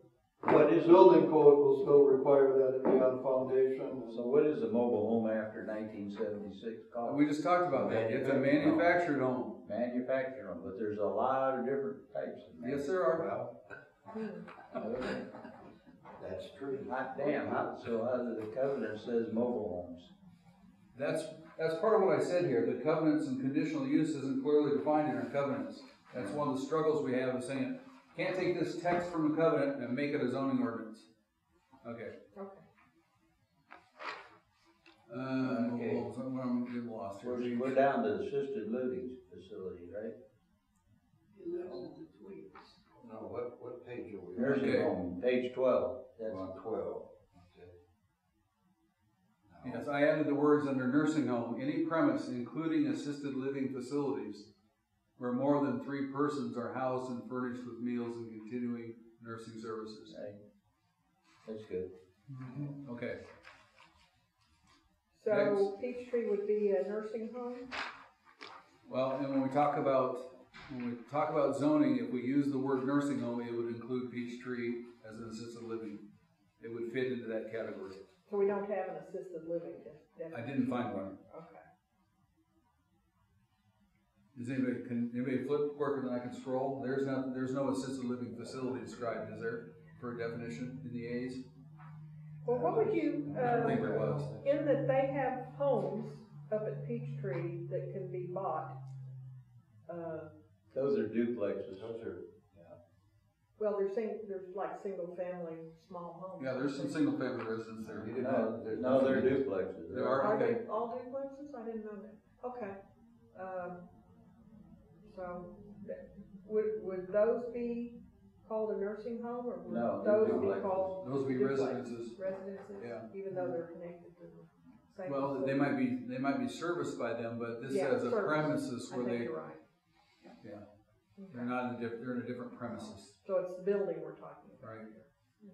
what is, building code will still require that it be on foundation. so what is a mobile home after nineteen seventy-six called? We just talked about that. It's a manufactured home. Manufactured home, but there's a lot of different types of. Yes, there are. Well, Okay. that's true. Hot damn, how, so how does the covenant says mobile homes? That's, that's part of what I said here. The covenants and conditional use isn't clearly defined in our covenants. That's one of the struggles we have is saying, can't take this text from a covenant and make it a zoning ordinance. Okay. Okay. Uh, Okay. I'm getting lost here. We're, we're down to the assisted living facility, right? No, what, what page are we on? Nursing Okay. home, page twelve, We're that's, on twelve. Okay. Yes, I added the words under nursing home, any premise including assisted living facilities where more than three persons are housed and furnished with meals and continuing nursing services. right? That's good. Mm-hmm. Okay, So Peachtree would be a nursing home? well, and when we talk about, when we talk about zoning, if we use the word nursing home, it would include Peachtree as an assisted living. It would fit into that category. So we don't have an assisted living I didn't find one. Okay. Does anybody, can anybody flip quicker than I can scroll? There's no, there's no assisted living facility described, is there, for a definition in the A's? Well, what would you, I don't think uh, there was. in that they have homes up at Peachtree that can be bought, uh, Those are duplexes. Those are, well, there's sing, there's like single family, small homes. Yeah, there's some single family residents there. You didn't No, have- there's no, they're duplexes. There are, Are okay. they all duplexes? I didn't know that. Okay. Um, so, th- would, would those be called a nursing home or No, would they're those be duplexes. called Those would be Duplex. residences. residences? Yeah. Even though they're connected to the same. Well, they facility? might be, they might be serviced by them, but this Yeah, says a service. premises I where think they, you're right. Yeah, they're not in a diff, they're in a different premises, So it's the building we're talking about right? here.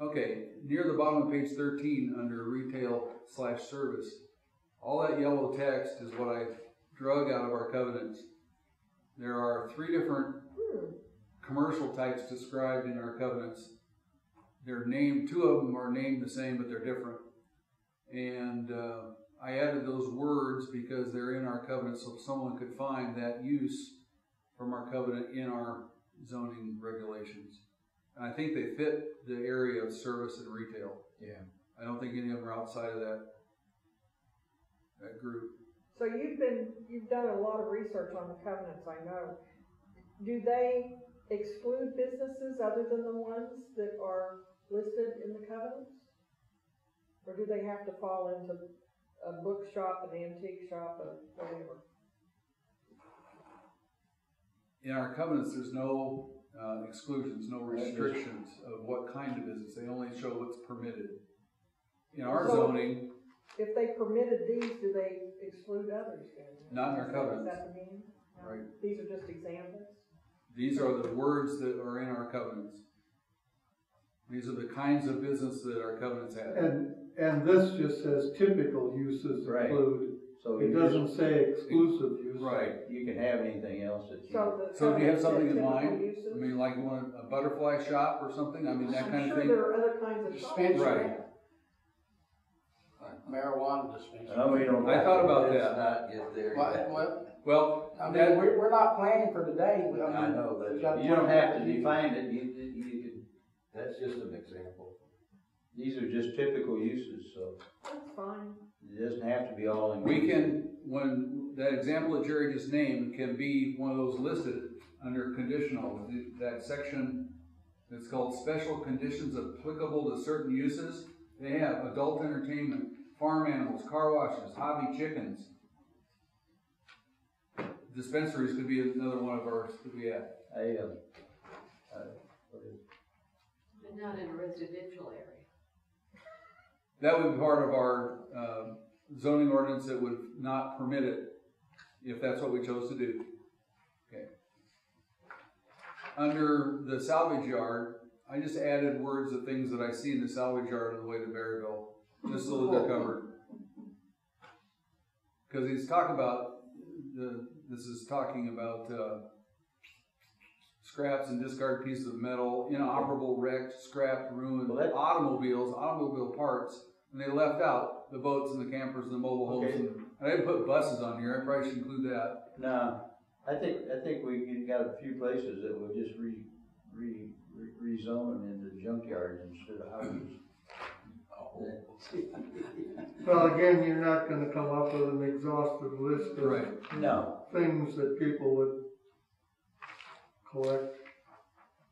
Okay. Okay, near the bottom of page thirteen, under retail slash service, all that yellow text is what I drug out of our covenants. There are three different Hmm, commercial types described in our covenants. They're named, two of them are named the same, but they're different. And, uh, I added those words because they're in our covenant, so someone could find that use from our covenant in our zoning regulations. And I think they fit the area of service and retail. Yeah. I don't think any of them are outside of that, that group. So you've been, you've done a lot of research on the covenants, I know. Do they exclude businesses other than the ones that are listed in the covenants? Or do they have to fall into a bookshop, an antique shop, a whatever? In our covenants, there's no uh, exclusions, no restrictions of what kind of business. They only show what's permitted. In our So- zoning, If they permitted these, do they exclude others then? Not in our Is covenants. that the meaning? No? Right. These are just examples? these are the words that are in our covenants. These are the kinds of business that our covenants have. And, and this just says typical uses Right. include, So it you doesn't just, say exclusive use. Right. you can have anything else that you. So the. So do you have something in typical mind? uses? I mean, like you want a butterfly shop or something? I mean, that kind I'm of sure thing? there are other kinds of shops. Dispensary. Right. marijuana dispensary. No, we don't. I thought about Let's that. not get there Well, yet. well, Well, I mean, that, we're, we're not planning for today. I I mean, know, we but gotta you don't have to define it, you, you can, That's just an example. These are just typical uses, so That's fine. it doesn't have to be all in. we can, when, that example that Jerry just named can be one of those listed under conditional, that section, it's called special conditions applicable to certain uses. They have adult entertainment, farm animals, car washes, hobby chickens. Dispensaries could be another one of ours that we add. I, um, uh, what is- But not in a residential area. That would be part of our, um, zoning ordinance that would not permit it, if that's what we chose to do. Okay. Under the salvage yard, I just added words of things that I see in the salvage yard on the way to Berryville, just so that they're covered. Cause he's talking about, the, this is talking about, uh, scraps and discarded pieces of metal, inoperable, wrecked, scrapped, ruined, Well, that- automobiles, automobile parts, and they left out the boats and the campers and the mobile homes. Okay. And I didn't put buses on here, I probably should include that. No, I think, I think we we got a few places that would just re, re, re- rezone them into junkyards instead of houses. Well, again, you're not gonna come up with an exhaustive list of Right. No, things that people would collect.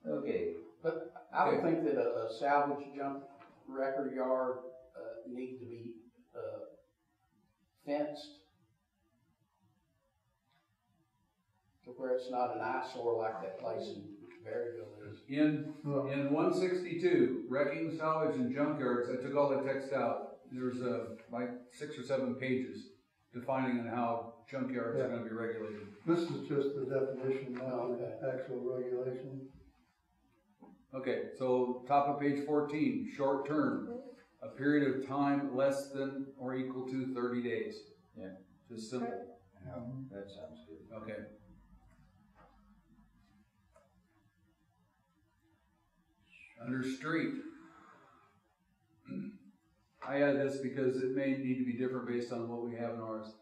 okay, But I would Okay. think that a, a salvage junk record yard, needs to be, uh, fenced. To where it's not an eyesore like that place in Berryville is. In, in one sixty-two, wrecking, salvage, and junkyards, I took all the text out. There's, uh, like six or seven pages defining on how junkyards are gonna be regulated. This is just the definition, not Okay. the actual regulation. Okay, so top of page fourteen, short term, a period of time less than or equal to thirty days. Yeah. Just simple, Yeah, that sounds good. okay. Under street. I add this because it may need to be different based on what we have in ours.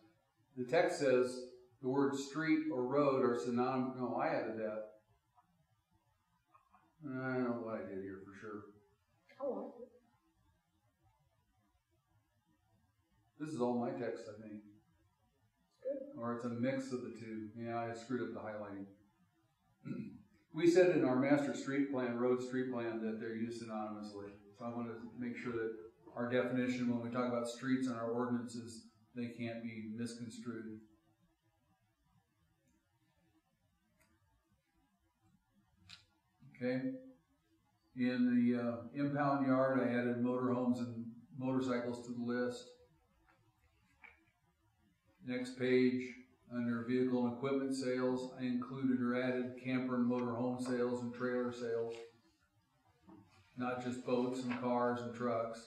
The text says the word street or road are synonymous, no, I added that. I don't know what I did here for sure. Oh, This is all my text, I think. Or it's a mix of the two. Yeah, I screwed up the highlighting. We said in our master street plan, road street plan, that they're used synonymously. So I want to make sure that our definition, when we talk about streets in our ordinances, they can't be misconstrued. Okay? In the uh, impound yard, I added motorhomes and motorcycles to the list. Next page, under vehicle and equipment sales, I included or added camper and motor home sales and trailer sales. Not just boats and cars and trucks.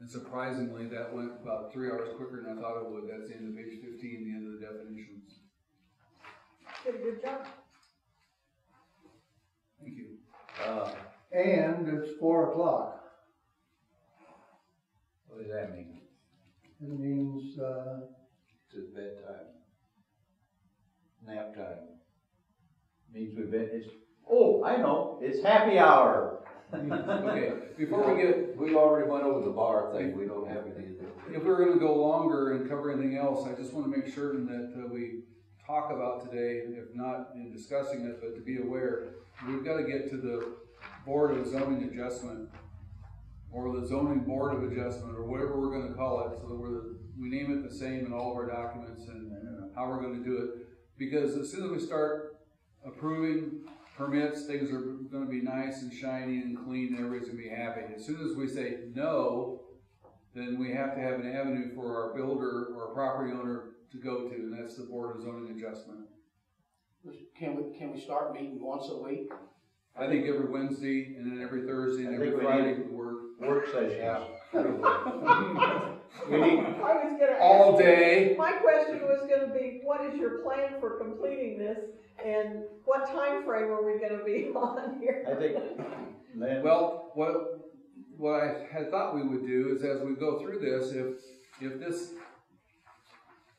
And surprisingly, that went about three hours quicker than I thought it would. That's the end of page fifteen, the end of the definitions. did a good job. Thank you. uh, And it's four o'clock. What does that mean? It means, uh, It's bedtime. Nap time. Means we've been, it's, oh, I know, it's happy hour. Okay, before we get We already went over the bar thing, we don't have it either. If we're gonna go longer and cover anything else, I just wanna make certain that uh, we talk about today, if not in discussing it, but to be aware, we've gotta get to the Board of Zoning Adjustment, or the Zoning Board of Adjustment, or whatever we're gonna call it, so that we're, we name it the same in all of our documents and how we're gonna do it. Because as soon as we start approving permits, things are gonna be nice and shiny and clean, and everybody's gonna be happy. As soon as we say no, then we have to have an avenue for our builder or property owner to go to, and that's the Board of Zoning Adjustment. Can we, can we start meeting once a week? I think every Wednesday, and then every Thursday, and I every think we Friday need- would work. Work sessions. Yeah. We need, I was gonna ask. All day, My question was gonna be, what is your plan for completing this? And what time frame are we gonna be on here? I think, Lynn, Well, what, what I had thought we would do is as we go through this, if, if this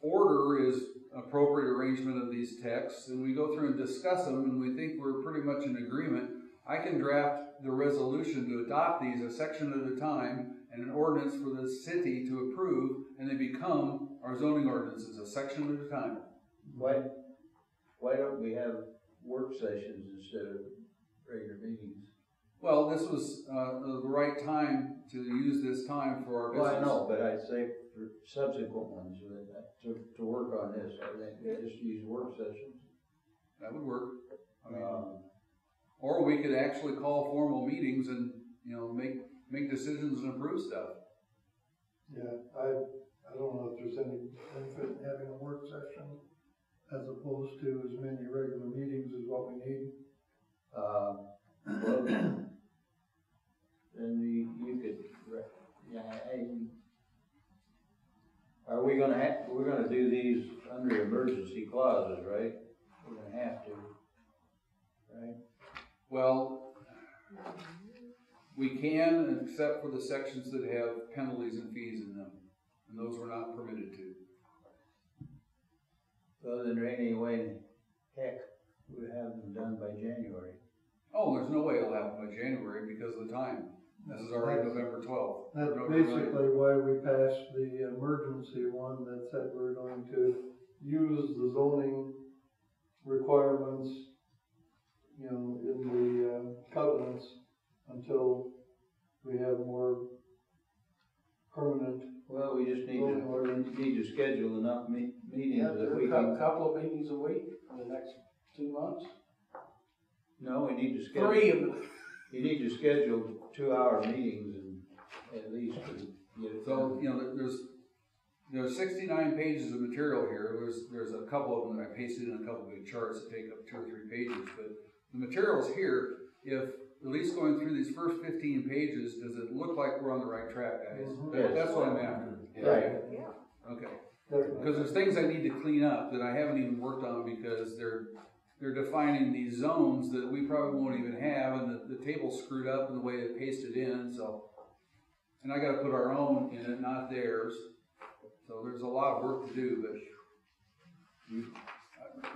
order is appropriate arrangement of these texts, and we go through and discuss them, and we think we're pretty much in agreement, I can draft the resolution to adopt these a section at a time, and an ordinance for the city to approve, and they become our zoning ordinances, a section at a time. Why, why don't we have work sessions instead of regular meetings? Well, this was, uh, the right time to use this time for our Well, business. I know, but I'd say for subsequent ones, uh, to, to work on this, I think we just use work sessions. That would work. I mean, Um, or we could actually call formal meetings and, you know, make, make decisions and approve stuff. Yeah, I, I don't know if there's any benefit in having a work session as opposed to as many regular meetings as what we need. Um, well, then you, you could, re- yeah, I, are we gonna have, we're gonna do these under emergency clauses, right? We're gonna have to, right? Well, we can, except for the sections that have penalties and fees in them, and those we're not permitted to. So then there ain't any way, heck, we have them done by January. Oh, there's no way it'll happen by January because of the time. This is already November twelfth. That's basically why we passed the emergency one that said we're going to use the zoning requirements, you know, in the uh, covenants until we have more permanent. Well, we just need to, we need to schedule enough me- meetings Yeah, that we a can, couple of meetings a week for the next two months. no, we need to schedule. Three of them. You need to schedule two-hour meetings and at least to get it So, done. you know, there- there's, there's sixty-nine pages of material here, there's, there's a couple of them that I pasted in a couple of big charts that take up two or three pages, but the material's here, if, at least going through these first fifteen pages, does it look like we're on the right track, guys? Mhm. That- That's what I'm after. Right. Yeah. Okay, because there's things I need to clean up that I haven't even worked on because they're, they're defining these zones that we probably won't even have, and the, the table's screwed up in the way it pasted in, so. And I gotta put our own in it, not theirs, so there's a lot of work to do, but you-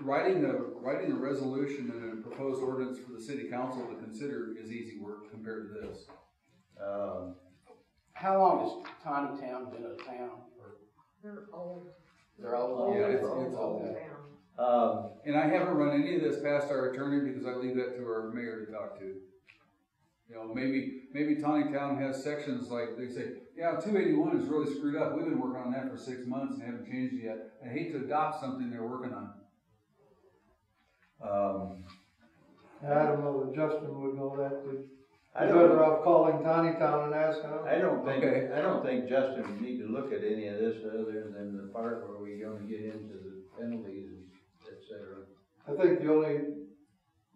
writing the, writing a resolution and a proposed ordinance for the city council to consider is easy work compared to this. Um, How long has Tontitown been a town? Or They're old. They're old? Yeah, it's- Old, it's old old. town. um, And I haven't run any of this past our attorney because I leave that to our mayor to talk to. You know, maybe, maybe Tontitown has sections like, they say, yeah, two eighty-one is really screwed up, we've been working on that for six months and haven't changed it yet. I hate to adopt something they're working on. Um, I don't know that Justin would know that, but I you're better don't, off calling Tontitown and asking them. I don't think, Okay. I don't think Justin would need to look at any of this other than the part where we're gonna get into the penalties and et cetera. I think the only,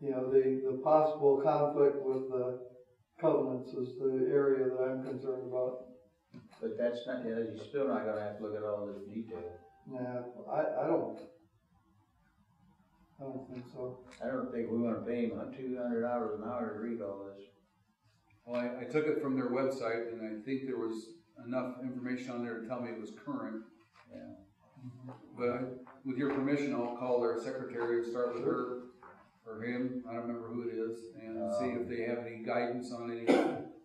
you know, the, the possible conflict with the covenants is the area that I'm concerned about. But that's not, yeah, you're still not gonna have to look at all this detail. Yeah, I, I don't, I don't think so. I don't think we wanna pay him two hundred dollars an hour to read all this. Well, I, I took it from their website and I think there was enough information on there to tell me it was current. Yeah. But I, with your permission, I'll call their secretary and start with her or him, I don't remember who it is, and see if they have any guidance on any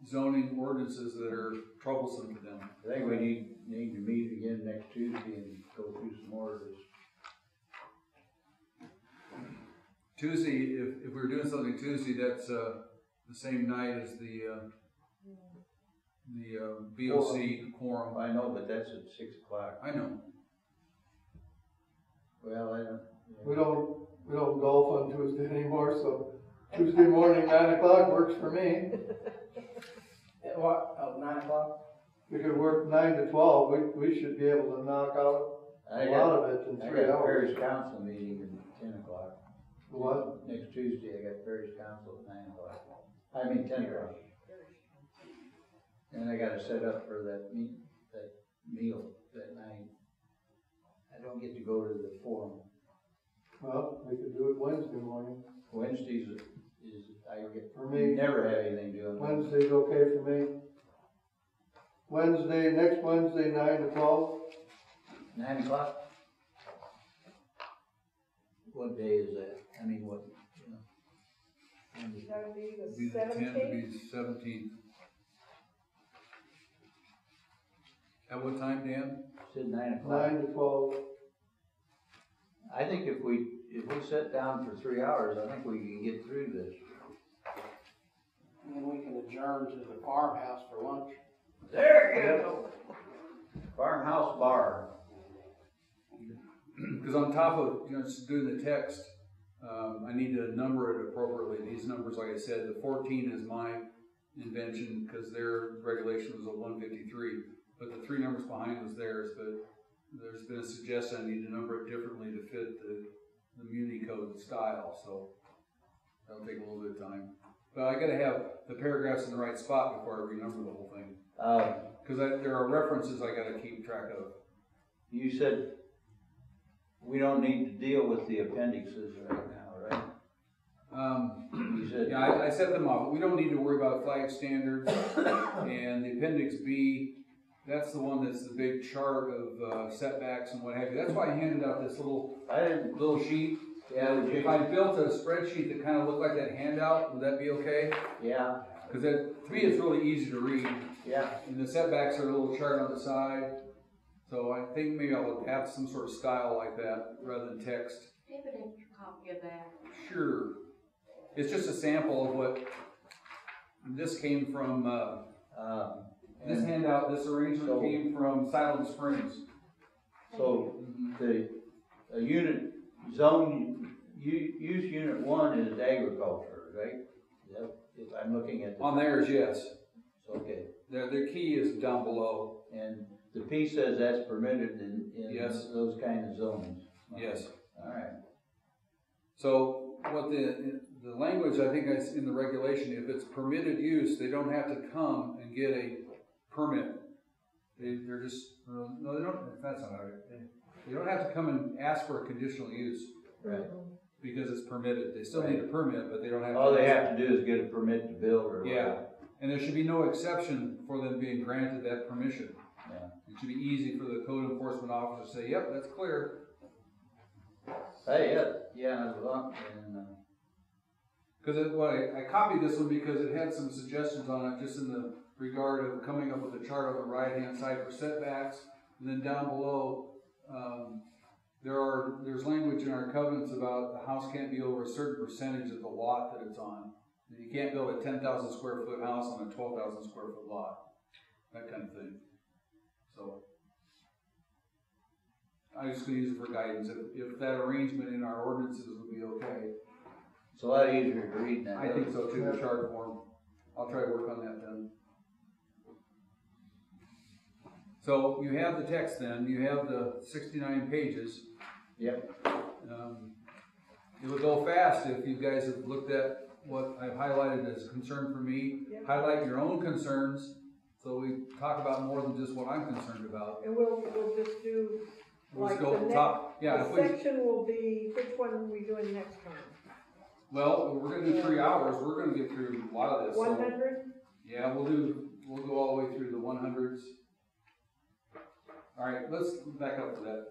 zoning ordinances that are troublesome to them. I think we need, need to meet again next Tuesday and go through some more of this. Tuesday, if, if we were doing something Tuesday, that's, uh, the same night as the, uh, the, uh, BOC quorum. I know, but that's at six o'clock. I know. Well, I don't. We don't, we don't golf on Tuesday anymore, so Tuesday morning, nine o'clock works for me. At what, oh, nine o'clock? We could work nine to twelve, we, we should be able to knock out I a got, lot of it in I three got hours. parish council meeting at ten o'clock. What? Next Tuesday, I got parish council at nine o'clock. I mean, ten o'clock. And I gotta set up for that meet, that meal that night. I don't get to go to the forum. Well, we could do it Wednesday morning. Wednesdays is, is- I get, For me, never have anything doing. Wednesday's okay for me. Wednesday, next Wednesday, nine to twelve. Nine o'clock? What day is that? I mean, what, you know? Monday. That would be It'd be the the tenth, seventeenth? it'd be seventeenth. At what time, Dan? Said nine o'clock. Nine to twelve. I think if we, if we sit down for three hours, I think we can get through this. And then we can adjourn to the farmhouse for lunch. There you go. Farmhouse bar. Because on top of, you know, just doing the text, um, I need to number it appropriately. These numbers, like I said, the fourteen is my invention, because their regulation was a one fifty-three. But the three numbers behind was theirs, but there's been a suggestion I need to number it differently to fit the, the Municode style, so that'll take a little bit of time. But I gotta have the paragraphs in the right spot before I renumber the whole thing. Uh, Because there are references I gotta keep track of. you said we don't need to deal with the appendixes right now, right? Um, You said. Yeah, I, I set them off. We don't need to worry about flag standards. And the appendix B, that's the one that's the big chart of uh, setbacks and what have you. That's why I handed out this little, I didn't, little sheet. yeah, would If you- I built a spreadsheet that kind of looked like that handout, would that be okay? yeah, Because that, to me, it's really easy to read. yeah, And the setbacks are a little chart on the side. So I think maybe I'll have some sort of style like that rather than text. David, extra copy of that. Sure. It's just a sample of what, this came from, uh, um, This handout, this arrangement So- came from Siloam Springs. so the, a unit, zone, u- use unit one is agriculture, right? Yep, if I'm looking at the. On theirs, yes. Okay, Their, their key is down below. and the P says that's permitted in, in Yes. those kind of zones. Yes. Alright, So what the, the language, I think is in the regulation, if it's permitted use, they don't have to come and get a permit. They, they're just, no, they don't, that's not right. They- They don't have to come and ask for a conditional use right. because it's permitted. They still need a permit, but they don't have. to All they have to do is get a permit to build or Yeah, whatever. and there should be no exception for them being granted that permission. Should be easy for the code enforcement officer to say, yep, that's clear. Hey, yeah, yeah, uh, Cause it, well, I, I copied this one because it had some suggestions on it, just in the regard of coming up with a chart on the right-hand side for setbacks. And then down below, um, there are, there's language in our covenants about the house can't be over a certain percentage of the lot that it's on. You can't build a ten thousand square foot house on a twelve thousand square foot lot, that kind of thing. So. I just gonna use it for guidance, if, if that arrangement in our ordinances would be okay. it's a lot easier to read than. I think so too, the chart form. I'll try to work on that then. So you have the text then, you have the sixty-nine pages. Yep, Um, It would go fast if you guys have looked at what I've highlighted as concern for me. Yep. Highlight your own concerns, so we talk about more than just what I'm concerned about. And we'll, we'll just do, Let's like, go the next, top, yeah, if the we, section will be, which one are we doing next time? well, we're gonna do three hours, we're gonna get through a lot of this, so. One hundred? Yeah, we'll do, we'll go all the way through the one hundreds. Alright, let's back up to that.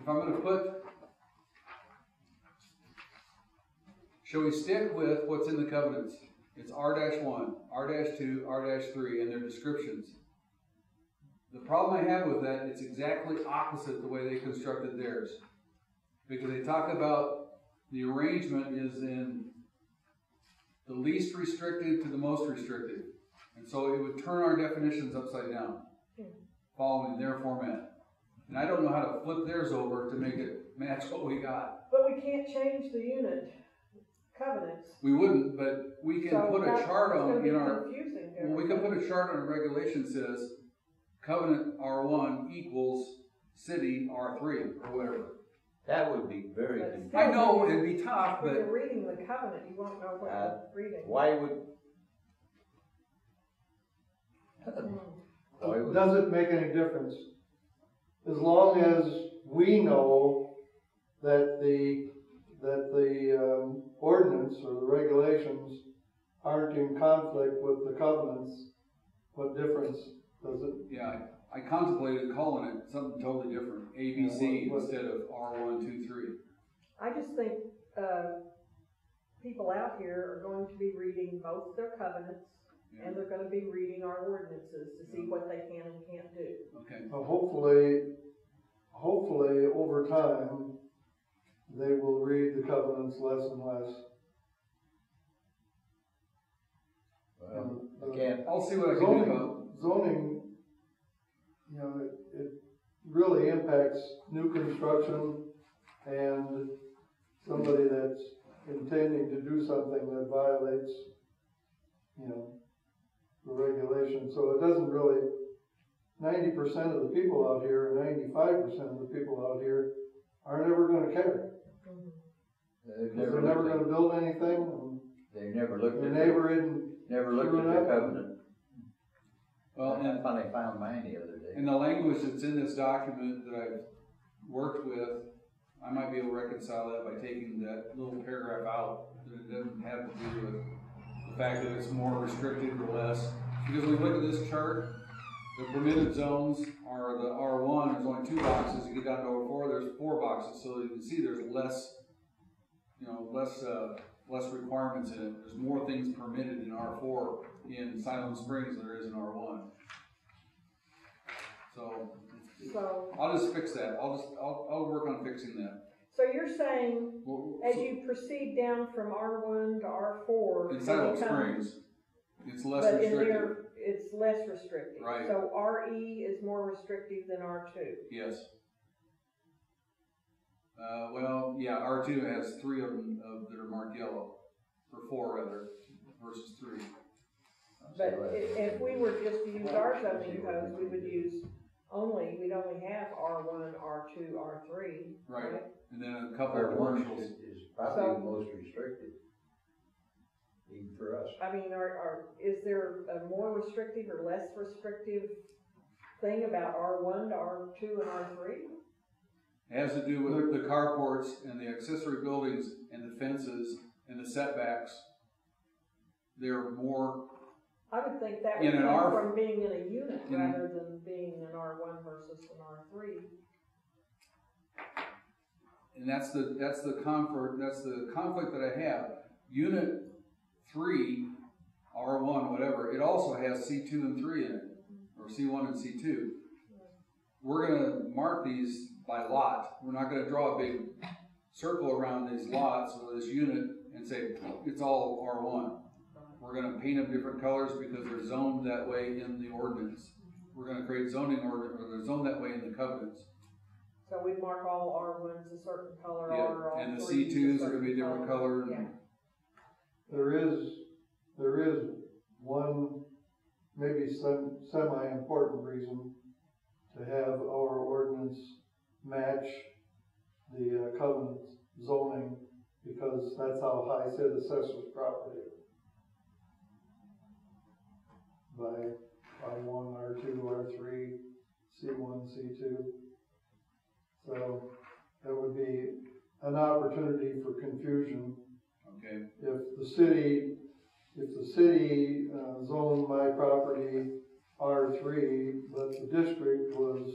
If I'm gonna put, shall we stick with what's in the covenants? It's R one, R two, R three, and their descriptions. The problem I have with that, it's exactly opposite the way they constructed theirs. Because they talk about the arrangement is in the least restricted to the most restricted. And so it would turn our definitions upside down, following their format. And I don't know how to flip theirs over to make it match what we got. But we can't change the unit covenants. We wouldn't, but we can So put a that's chart gonna on be in our, Confusing. well, we can put a chart on a regulation that says covenant R one equals city R three or whatever. that would be very But confusing. I know it'd be tough, When but you're reading the covenant, you won't know what Uh, you're reading. Why would, Mm. why would, Does it make any difference? As long as we know that the, that the, um, ordinance or the regulations aren't in conflict with the covenants, what difference does it? yeah, I I contemplated calling it something totally different, A, B, C, Yeah, what- what- instead of R one, two, three. I just think, uh, people out here are going to be reading both their covenants and they're gonna be reading our ordinances to see what they can and can't do. Okay, Well, hopefully, hopefully, over time, they will read the covenants less and less. Well, And, I uh, can't, I'll see what I can do about, Zoning, zoning, you know, it, it really impacts new construction and somebody that's intending to do something that violates, you know, the regulation, so it doesn't really, ninety percent of the people out here, ninety-five percent of the people out here are never gonna care. They've Cause never they're never gonna build anything, at, they've never looked their at, neighbor isn't, never looked at screwing the covenant. well, and I finally found mine the other day. And the language that's in this document that I've worked with, I might be able to reconcile that by taking that little paragraph out, that it doesn't have to do with the fact that it's more restricted or less. Because when we look at this chart, the permitted zones are the R one, there's only two boxes, you get down to R four, there's four boxes, so you can see there's less, you know, less, uh, less requirements in it. There's more things permitted in R four in Siloam Springs than there is in R one. So, So, I'll just fix that, I'll just, I'll, I'll work on fixing that. so you're saying, Well, as you proceed down from R one to R four. In Siloam Springs, it's less But in restrictive, there, it's less restrictive. Right. So RE is more restrictive than R two. yes. Uh, well, yeah, R two has three of them, of, that are marked yellow, or four rather, versus three. But i- if we were just to use our zoning codes, we would use only, we'd only have R one, R two, R three. Right, and then a couple R of one commercials. is, is probably So- the most restricted. Even for us. I mean, are, are, is there a more restrictive or less restrictive thing about R one to R two and R three? It has to do with the carports and the accessory buildings and the fences and the setbacks. They're more, I would think that In would an come R- from being in a unit In a- rather than being an R one versus an R three. and that's the, that's the comfort, that's the conflict that I have. Unit three, R one, whatever, it also has C two and three in it, or C one and C two. We're gonna mark these by lot, we're not gonna draw a big circle around these lots or this unit and say, it's all R one. We're gonna paint them different colors because they're zoned that way in the ordinance. We're gonna create zoning order, or they're zoned that way in the covenants. So we'd mark all R ones a certain color, Yeah, or all and the threes a C2s are gonna be certain different color and- Yeah. There is, there is one, maybe some, semi-important reason to have our ordinance match the uh, covenant zoning, because that's how high said assessor's property. By, by one, R two, R three, C one, C two. So, that would be an opportunity for confusion Okay, if the city, if the city uh, zoned my property R three, but the district was,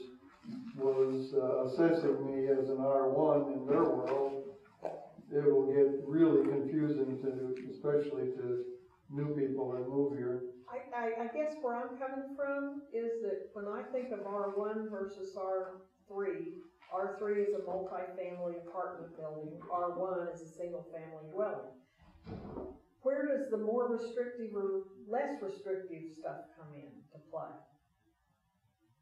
was uh, assessing me as an R one in their world, it will get really confusing to, especially to new people that move here. I, I, I guess where I'm coming from is that when I think of R one versus R three, R three is a multifamily apartment building, R one is a single family dwelling. Where does the more restrictive or less restrictive stuff come in to play?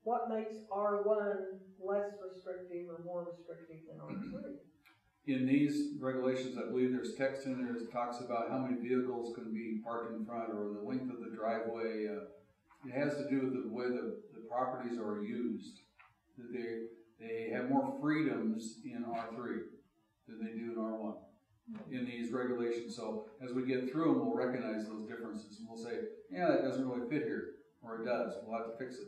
What makes R one less restrictive or more restrictive than R three? in these regulations, I believe there's text in there that talks about how many vehicles can be parked in front or the length of the driveway. uh, It has to do with the way the, the properties are used. That they, they have more freedoms in R three than they do in R one. In these regulations, so as we get through them, we'll recognize those differences and we'll say, yeah, that doesn't really fit here, or it does, we'll have to fix it.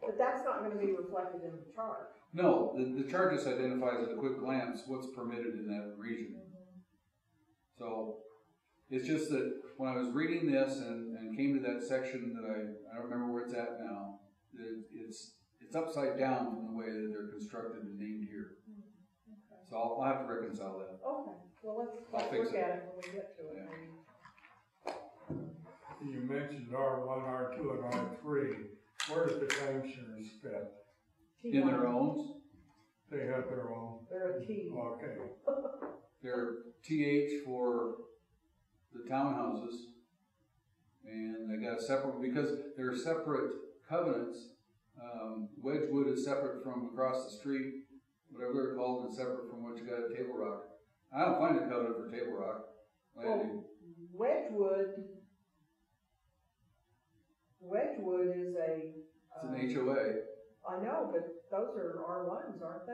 But that's not gonna be reflected in the chart. No, the, the chart just identifies at a quick glance what's permitted in that region. So, it's just that when I was reading this and, and came to that section that I, I don't remember where it's at now, that it's, it's upside down from the way that they're constructed and named here. So I'll, I'll have to reconcile that. Okay, well, let's, I'll let's fix look it. at it when we get to it. Yeah. maybe. you mentioned R one, R two, and R three, where does the timeshares fit? In their own, They have their own, They're a T. okay, they're TH for the townhouses. And they got a separate, because they're separate covenants, um, Wedgewood is separate from across the street, whatever they're called, is separate from what you got at Table Rock. I don't find a covenant for Table Rock Landing. Wedgewood, Wedgewood is a. It's uh, an HOA. I know, but those are R ones, aren't they?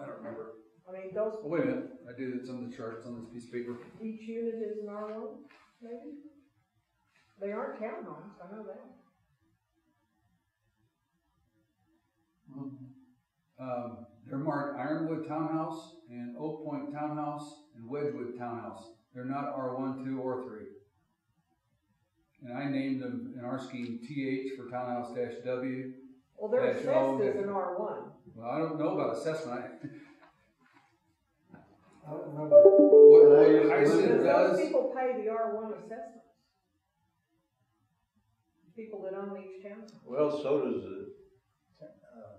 I don't remember. I mean, those, Oh, wait a minute, I do, it's on the chart, it's on this piece of paper. each unit is an R one, maybe? They aren't townhomes, I know that. Um, they're marked Ironwood Townhouse and Oak Point Townhouse and Wedgewood Townhouse. They're not R one, two, or three. And I named them in our scheme TH for Townhouse dash W. Well, they're That's all assessed as good. an R one. Well, I don't know about assessment. I- I don't remember. What I used to I said Because those does, people pay the R one assessments. People that own each town. Well, so does the, uh,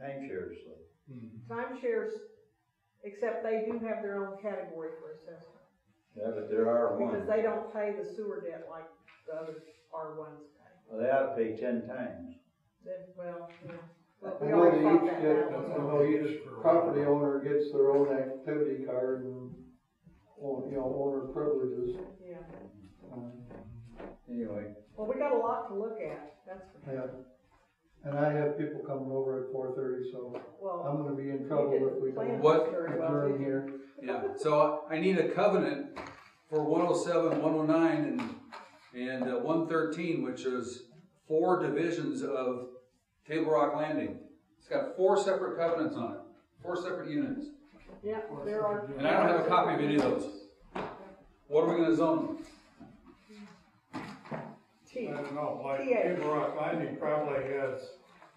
timeshares, so. Timeshares, except they do have their own category for assessment. Yeah, but there are Because one. they don't pay the sewer debt like the other R ones pay. Well, they ought to pay ten times. Then, well, yeah. Well, we know already they fought each that get, battle. I know each property owner gets their own activity card and, own- you know, owner privileges. Yeah, Um, Anyway, well, we got a lot to look at, that's for sure. Yeah, and I have people coming over at four thirty, so Well, I'm gonna be in trouble if we don't this What- very well, adjourn did you? here. yeah, so I need a covenant for one oh seven, one oh nine, and, and uh, one thirteen, which is four divisions of Table Rock Landing. It's got four separate covenants on it, four separate units. Yeah, there are. And I don't have a copy of any of those. What are we gonna zone them? T, I don't know, like, TA. Table Rock Landing probably has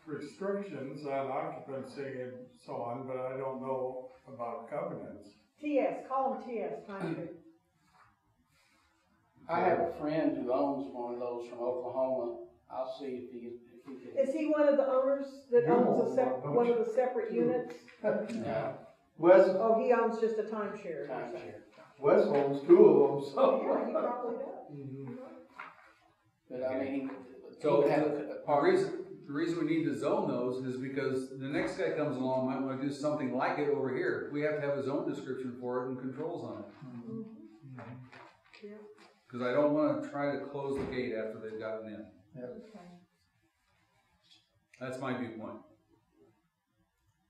restrictions on occupancy and so on, but I don't know about covenants. TS, call them TS, timeshare. I have a friend who owns one of those from Oklahoma. I'll see if he, if he can. Is he one of the owners that You owns a sep, one, one don't of the separate units? No, Wes, Oh, he owns just a timeshare. you're saying. timeshare. Wes owns two of them, so. Yeah, he probably does. Mm-hmm. But I mean, he So, would have a- a The part- reason, the reason we need to zone those is because the next guy comes along, might wanna do something like it over here. We have to have a zone description for it and controls on it. Mhm. Yeah, Cause I don't wanna try to close the gate after they've gotten in. okay. That's my viewpoint.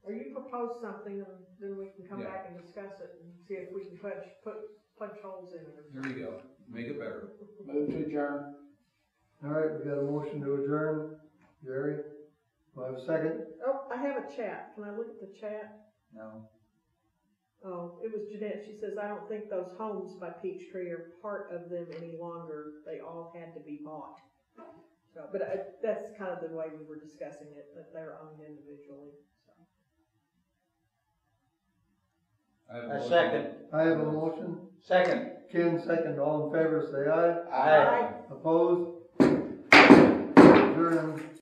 Or you propose something and then we can come Yeah. back and discuss it and see if we can punch, put, punch holes in it. There you go. Make it better. move to adjourn. All right, we've got a motion to adjourn. Jerry, do I have a second? Oh, I have a chat. Can I look at the chat? no, Oh, it was Jeanette. She says, I don't think those homes by Peachtree are part of them any longer. They all had to be bought. So, but I, that's kind of the way we were discussing it, that they're owned individually, so. I have a a motion. second, I have a motion. second. Ken, second. All in favor, say aye. Aye. Opposed? Adjourn.